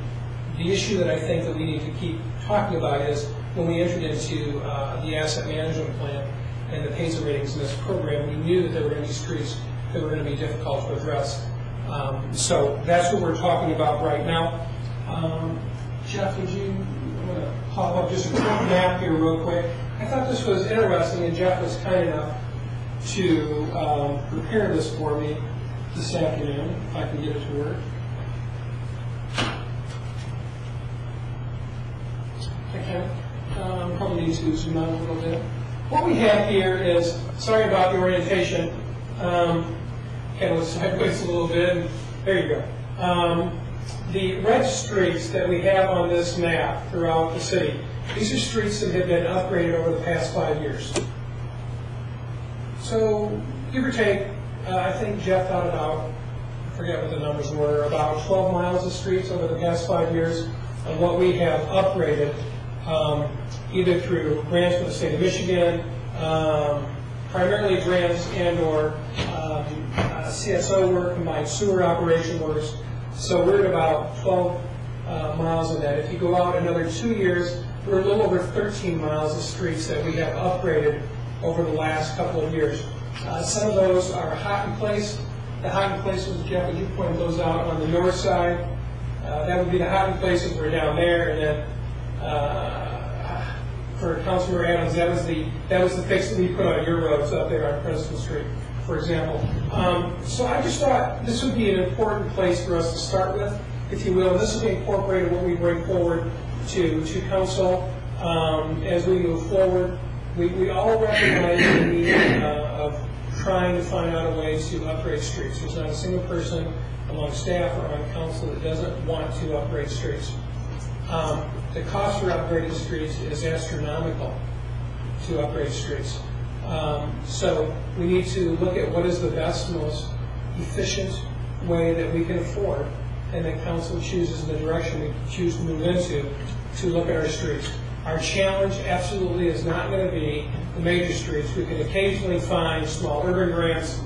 The issue that I think that we need to keep talking about is when we entered into uh, the asset management plan and the PASER ratings in this program, we knew that there were going to be streets that were going to be difficult to address. Um, So that's what we're talking about right now. Um, Jeff, would you, to pop up just a quick map here real quick. I thought this was interesting, and Jeff was kind enough to um, prepare this for me this afternoon, if I can get it to work. I can. Um, Probably need to zoom out a little bit. What we have here is, sorry about the orientation, um, kind of sideways a little bit. There you go. Um, The red streets that we have on this map throughout the city, these are streets that have been upgraded over the past five years. So, give or take, uh, I think Jeff thought about, I forget what the numbers were, about 12 miles of streets over the past five years and what we have upgraded um, either through grants from the state of Michigan, um, primarily grants and/or um, uh, CSO work, combined sewer operation works. So we're at about 12 uh, miles of that. If you go out another two years, we're a little over 13 miles of streets that we have upgraded over the last couple of years. Uh, Some of those are hot in place. The hot in places, Jeff, would you point those out on the north side? Uh, That would be the hot in places, we're down there, and then uh, for Councilor Adams, that was the, that was the fix that we put on your roads up there on Princeton Street, for example. Um, So I just thought this would be an important place for us to start with, if you will. And This will be incorporated what we bring forward to, to council um, as we move forward. We, we all recognize the need uh, of trying to find out a way to upgrade streets. There's not a single person among staff or on council that doesn't want to upgrade streets. Um, The cost for upgrading streets is astronomical to upgrade streets. Um, So we need to look at what is the best, most efficient way that we can afford, and that council chooses the direction we choose to move into, to look at our streets. Our challenge absolutely is not going to be the major streets. We can occasionally find small urban grants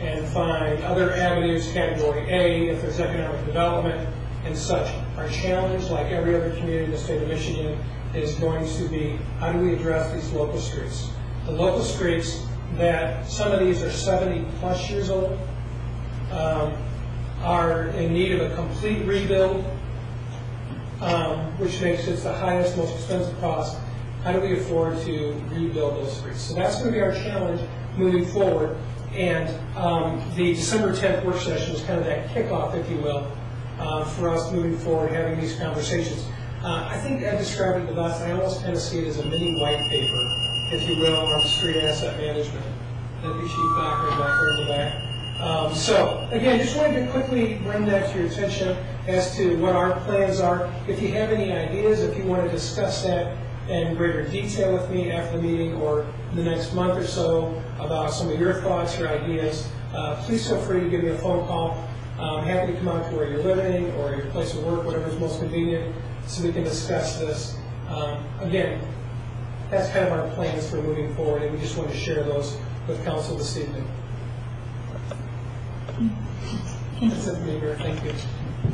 and find other avenues, category A, if there's economic development and such. Our challenge, like every other community in the state of Michigan, is going to be, how do we address these local streets? The local streets that, some of these are 70-plus years old, um, are in need of a complete rebuild, um, which makes it the highest, most expensive cost. How do we afford to rebuild those streets? So that's going to be our challenge moving forward. And um, the December 10th work session is kind of that kickoff, if you will, uh, for us moving forward, having these conversations. Uh, I think I described it the best. I almost kind of see it as a mini white paper, if you will, on street asset management. That'd be sheet back or back or in the back. Um, So, again, just wanted to quickly bring that to your attention as to what our plans are. If you have any ideas, if you want to discuss that in greater detail with me after the meeting or the next month or so about some of your thoughts or ideas, uh, please feel free to give me a phone call. I'm happy to come out to where you're living or your place of work, whatever is most convenient, so we can discuss this. Um, Again, that's kind of our plans for moving forward, and we just want to share those with council this evening. That's it, Mayor. Thank you.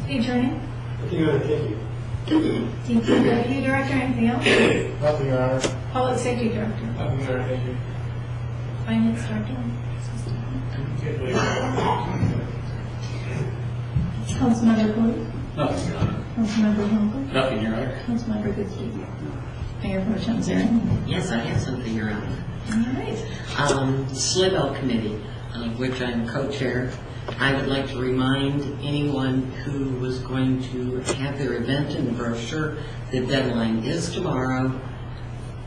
City Attorney? Good, thank you. DPW Director, anything else? Nothing, Your Honor. Public Safety Director? Nothing there, thank you. Finance Director? Councilmember Cody? Nothing, Your Honor. Councilmember Hilton? Nothing, Your Honor. Councilmember Goodspeed? Mayor Pro Tem Zering? Yes, I have something, Your Honor. All right. Um, Sleigh Bell Committee, of which I'm co-chair, I would like to remind anyone who was going to have their event in the brochure, the deadline is tomorrow.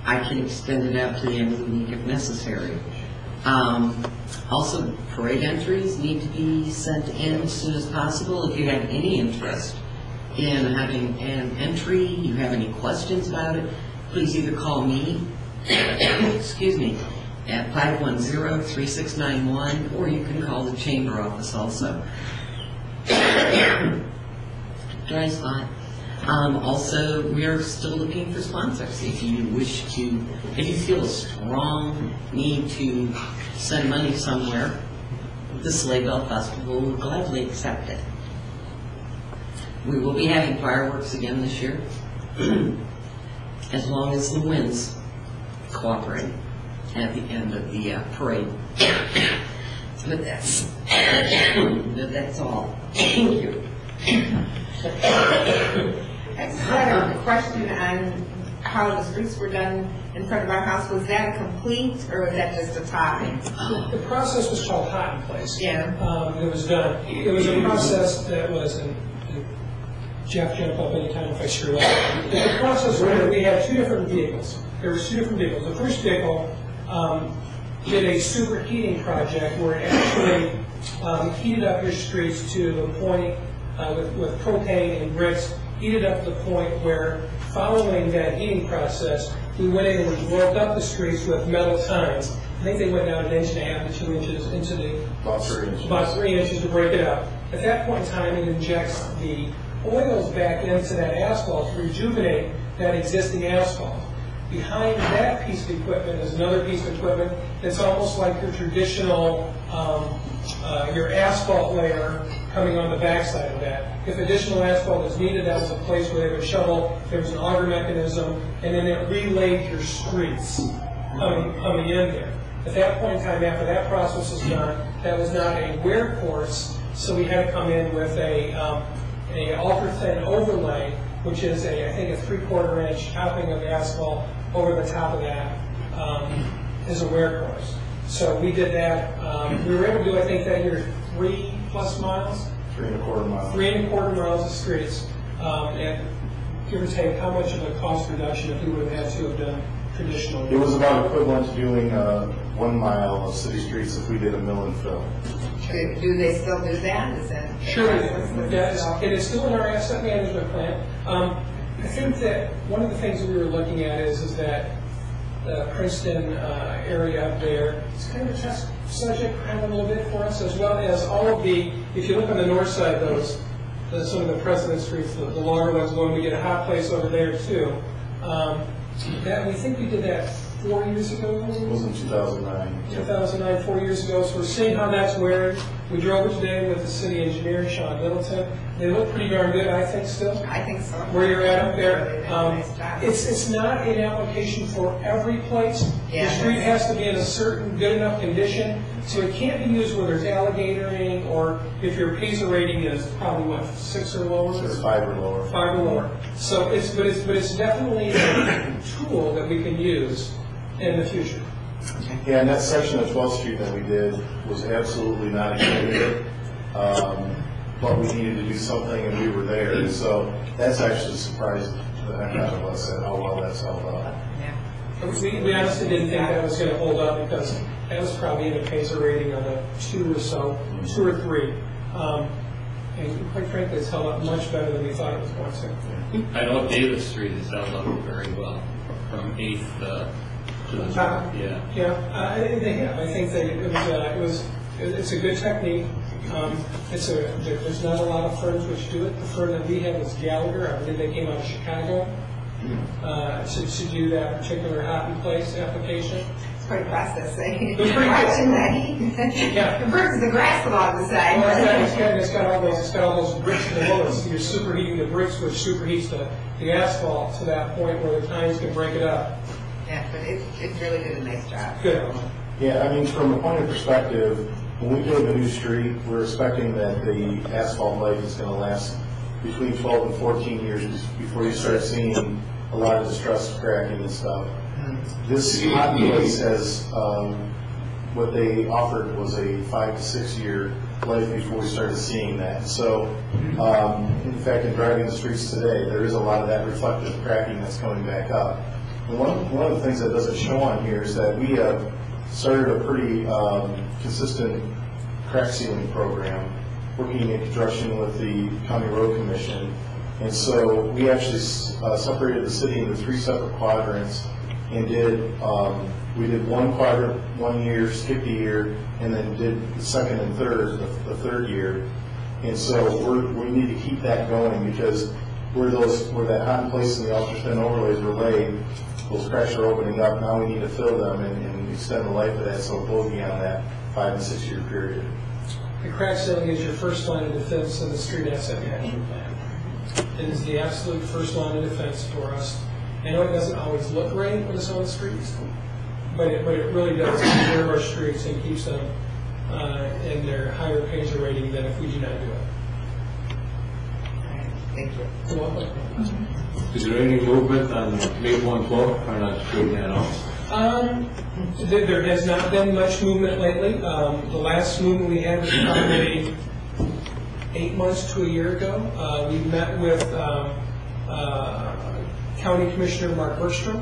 I can extend it out to the end of the week if necessary. Um, Also, parade entries need to be sent in as soon as possible. If you have any interest in having an entry, you have any questions about it, please either call me, excuse me, at 510-3691, or you can call the chamber office also. Dry spot. Um, also, we are still looking for sponsors. If you wish to, if you feel a strong need to send money somewhere, the Sleigh Bell Festival will gladly accept it. We will be having fireworks again this year, as long as the winds cooperate at the end of the uh, parade. But that's, but that's all. Thank you. Had a question on how the streets were done in front of our house. Was that complete or was that just a tie? The process was called Hot in Place. Yeah. Um, It was done, it was a process that was, and Jeff, jump up anytime if I screw up. The process where we had two different vehicles. There was two different vehicles. The first vehicle um, did a superheating project where it actually um, heated up your streets to the point uh, with with propane and bricks, heated up to the point where following that heating process, we went in and we broke up the streets with metal tines. I think they went down an inch and a half to two inches into the About three inches. about three inches to break it up. At that point in time, it injects the oils back into that asphalt to rejuvenate that existing asphalt. Behind that piece of equipment is another piece of equipment that's almost like your traditional, um, uh, your asphalt layer coming on the backside of that. If additional asphalt is needed, that was a place where they would shovel, there was an auger mechanism, and then it relayed your streets coming, coming in there. At that point in time, after that process was done, that was not a wear course, so we had to come in with a, um, a ultra-thin overlay, which is a, I think, a three-quarter inch topping of asphalt over the top of that, um, is a wear course. So we did that, um, we were able to do, I think, that year, three plus miles, Three and a quarter miles. three and a quarter miles of streets, um, and give or take, how much of a cost reduction if we would have had to have done traditional? It was about equivalent to doing uh, one mile of city streets if we did a mill and fill. Do do they still do that? Is that? Sure, we do. Yes, it is still in our asset management plan. Um, I think that one of the things we were looking at is, is that the Princeton uh, area up there, it's kind of a test subject kind of a little bit for us, as well as all of the, if you look on the north side, those, the- some of the President streets, the the longer ones, going, we get a hot place over there too. Um, That, we think we did that four years ago. It was in 2009. 2009, four years ago, so we're seeing how that's wearing. We drove it today with the city engineer, Sean Middleton. They look pretty darn good, I think, still. I think so. Where you're at up there. Um, nice job. It's, it's not an application for every place. The Yeah, street has to be in a certain good enough condition, so it can't be used where there's alligatoring, or if your PASER rating is probably, what, six or lower? So it's five or lower. five or lower. So it's, but it's, but it's definitely a tool that we can use in the future. Yeah, and that section of 12th Street that we did was absolutely not a candidate. Um, But we needed to do something and we were there. And so that's actually surprised the heck out of us at how well that's held up. Yeah. We, we honestly didn't think that was gonna hold up because that was probably in a PASER rating of a two or so, two or three. Um, and quite frankly, it's held up much better than we thought it was going to. I know Davis Street is held up very well, from Eighth uh, to the yeah. Yeah, uh, they have. I think that it was, uh, it was, it's a good technique. Um, it's a, there- there's not a lot of firms which do it. The firm that we have is Gallagher. I believe they came out of Chicago, uh, to, to do that particular hot in place application. It's quite a process, eh? It's pretty good. Watching that. Yeah. It burns the grass along the side. Well, it's got, it's got, it's got all those, it's got all those bricks below it, so you're superheating the bricks, which superheats the, the asphalt to that point where the tines can break it up. Yeah, but it, it really did a nice job. Good. Yeah, I mean, from a point of perspective, when we build a new street, we're expecting that the asphalt life is gonna last between twelve and fourteen years before you start seeing a lot of distress cracking and stuff. This hot place has, um, what they offered was a five to six year life before we started seeing that. So, um, in fact, in driving the streets today, there is a lot of that reflective cracking that's coming back up. One, one of the things that doesn't show on here is that we have started a pretty um, consistent crack sealing program, working in conjunction with the County Road Commission. And so we actually uh, separated the city into three separate quadrants and did, um, we did one quadrant one year, skipped a year, and then did the second and third, the, the third year. And so we need to keep that going because where those, where that hot in place and the thin overlays were laid, those cracks are opening up. Now we need to fill them and, and extend the life of that so goes beyond that five and six year period. The crack sealing is your first line of defense in the street asset management plan. It is the absolute first line of defense for us. I know it doesn't always look great when it's on the streets, but it, but it really does preserve our streets and keeps them uh, in their higher PASER rating than if we do not do it. Thank you. Is there any movement on and Clover, or not? Um, there, there has not been much movement lately. Um, the last movement we had was probably eight months to a year ago. Uh, we met with, um, uh, County Commissioner Mark Bergstrom,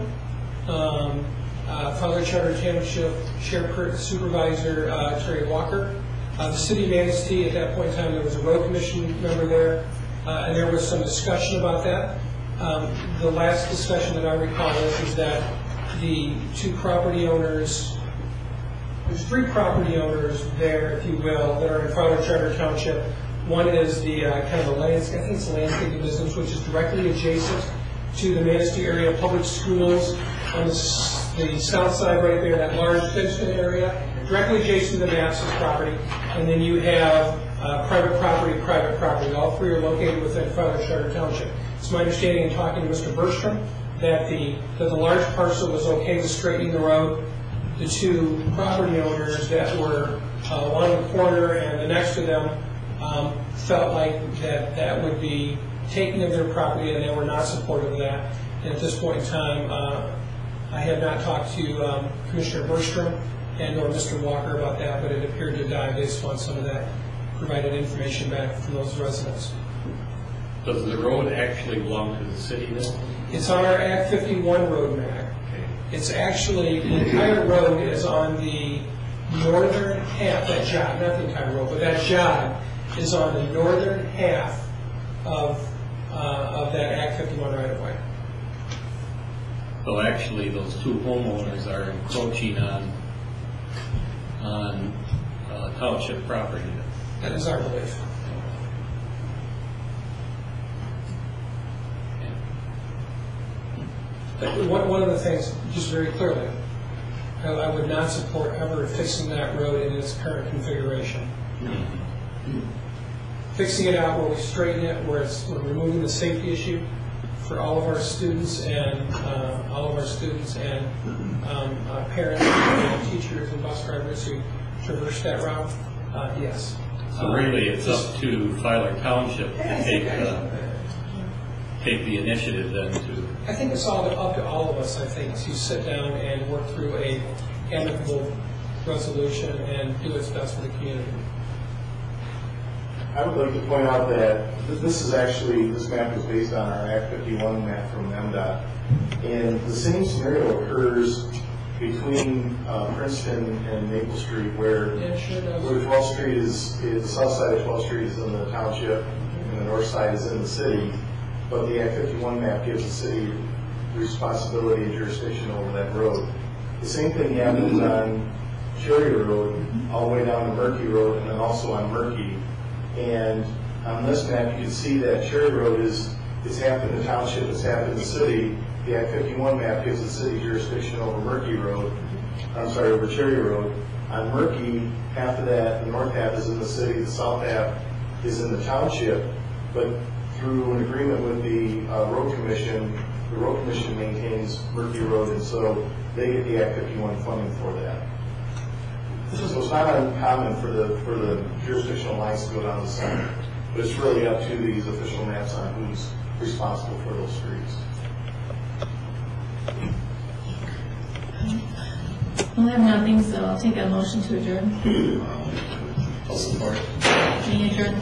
um, uh, Filer Charter Township Sheriff Supervisor, uh, Terry Walker, uh, the city of Manistee, at that point in time, there was a road commission member there, uh, and there was some discussion about that. Um, the last discussion that I recall is, is that the two property owners, there's three property owners there, if you will, that are in Filer Charter Township. One is the, uh, kind of a landscape, I think it's a landscaping business, which is directly adjacent to the Manistee area public schools on the, the south side right there, that large fenced-in area, directly adjacent to the Mass's property. And then you have private property, private property. All three are located within Charter Township. It's my understanding in talking to Mr. Bergstrom that the, that the large parcel was okay with straightening the road. The two property owners that were uh, along the corner and the next to them um, felt like that that would be taking of their property and they were not supportive of that. And at this point in time, uh, I have not talked to um, Commissioner Bergstrom and nor Mr. Walker about that, but it appeared to die based on some of that provided information back from those residents. Does the road actually belong to the city? It's on our Act 51 road map. Okay. It's actually, the entire road is on the northern half, that jog, not the entire road, but that jog is on the northern half of, uh, of that Act 51 right of way. So actually, those two homeowners are encroaching on, on uh, township property. That is our belief. One, one of the things, just very clearly, I would not support ever fixing that road in its current configuration. Fixing it out where we straighten it, where it's, we're removing the safety issue for all of our students and, uh, all of our students and, um, uh, parents and teachers and bus drivers who traverse that route, uh, yes. So really, it's up to Filer Township to take, uh, take the initiative then to, I think it's all up to all of us, I think, to sit down and work through a amicable resolution and do what's best for the community. I would like to point out that th- this is actually, this map is based on our Act 51 map from MDOT. And the same scenario occurs between uh, Princeton and Maple Street where Yeah, sure does. where 12th Street is, is, the south side of 12th Street is in the township, and the north side is in the city. But the Act 51 map gives the city responsibility and jurisdiction over that road. The same thing happens on Cherry Road, all the way down to Merkey Road, and then also on Merkey. And on this map, you can see that Cherry Road is, is half in the township, it's half in the city. The Act 51 map gives the city jurisdiction over Merkey Road, I'm sorry, over Cherry Road. On Merkey, half of that, the north half is in the city, the south half is in the township. But through an agreement with the uh, road commission, the road commission maintains Merkey Road, and so they get the Act 51 funding for that. So it's not uncommon for the, for the jurisdictional lines to go down the center, but it's really up to these official maps on who's responsible for those streets. Well, I have nothing, so I'll take a motion to adjourn. I'll support. Meeting adjourned.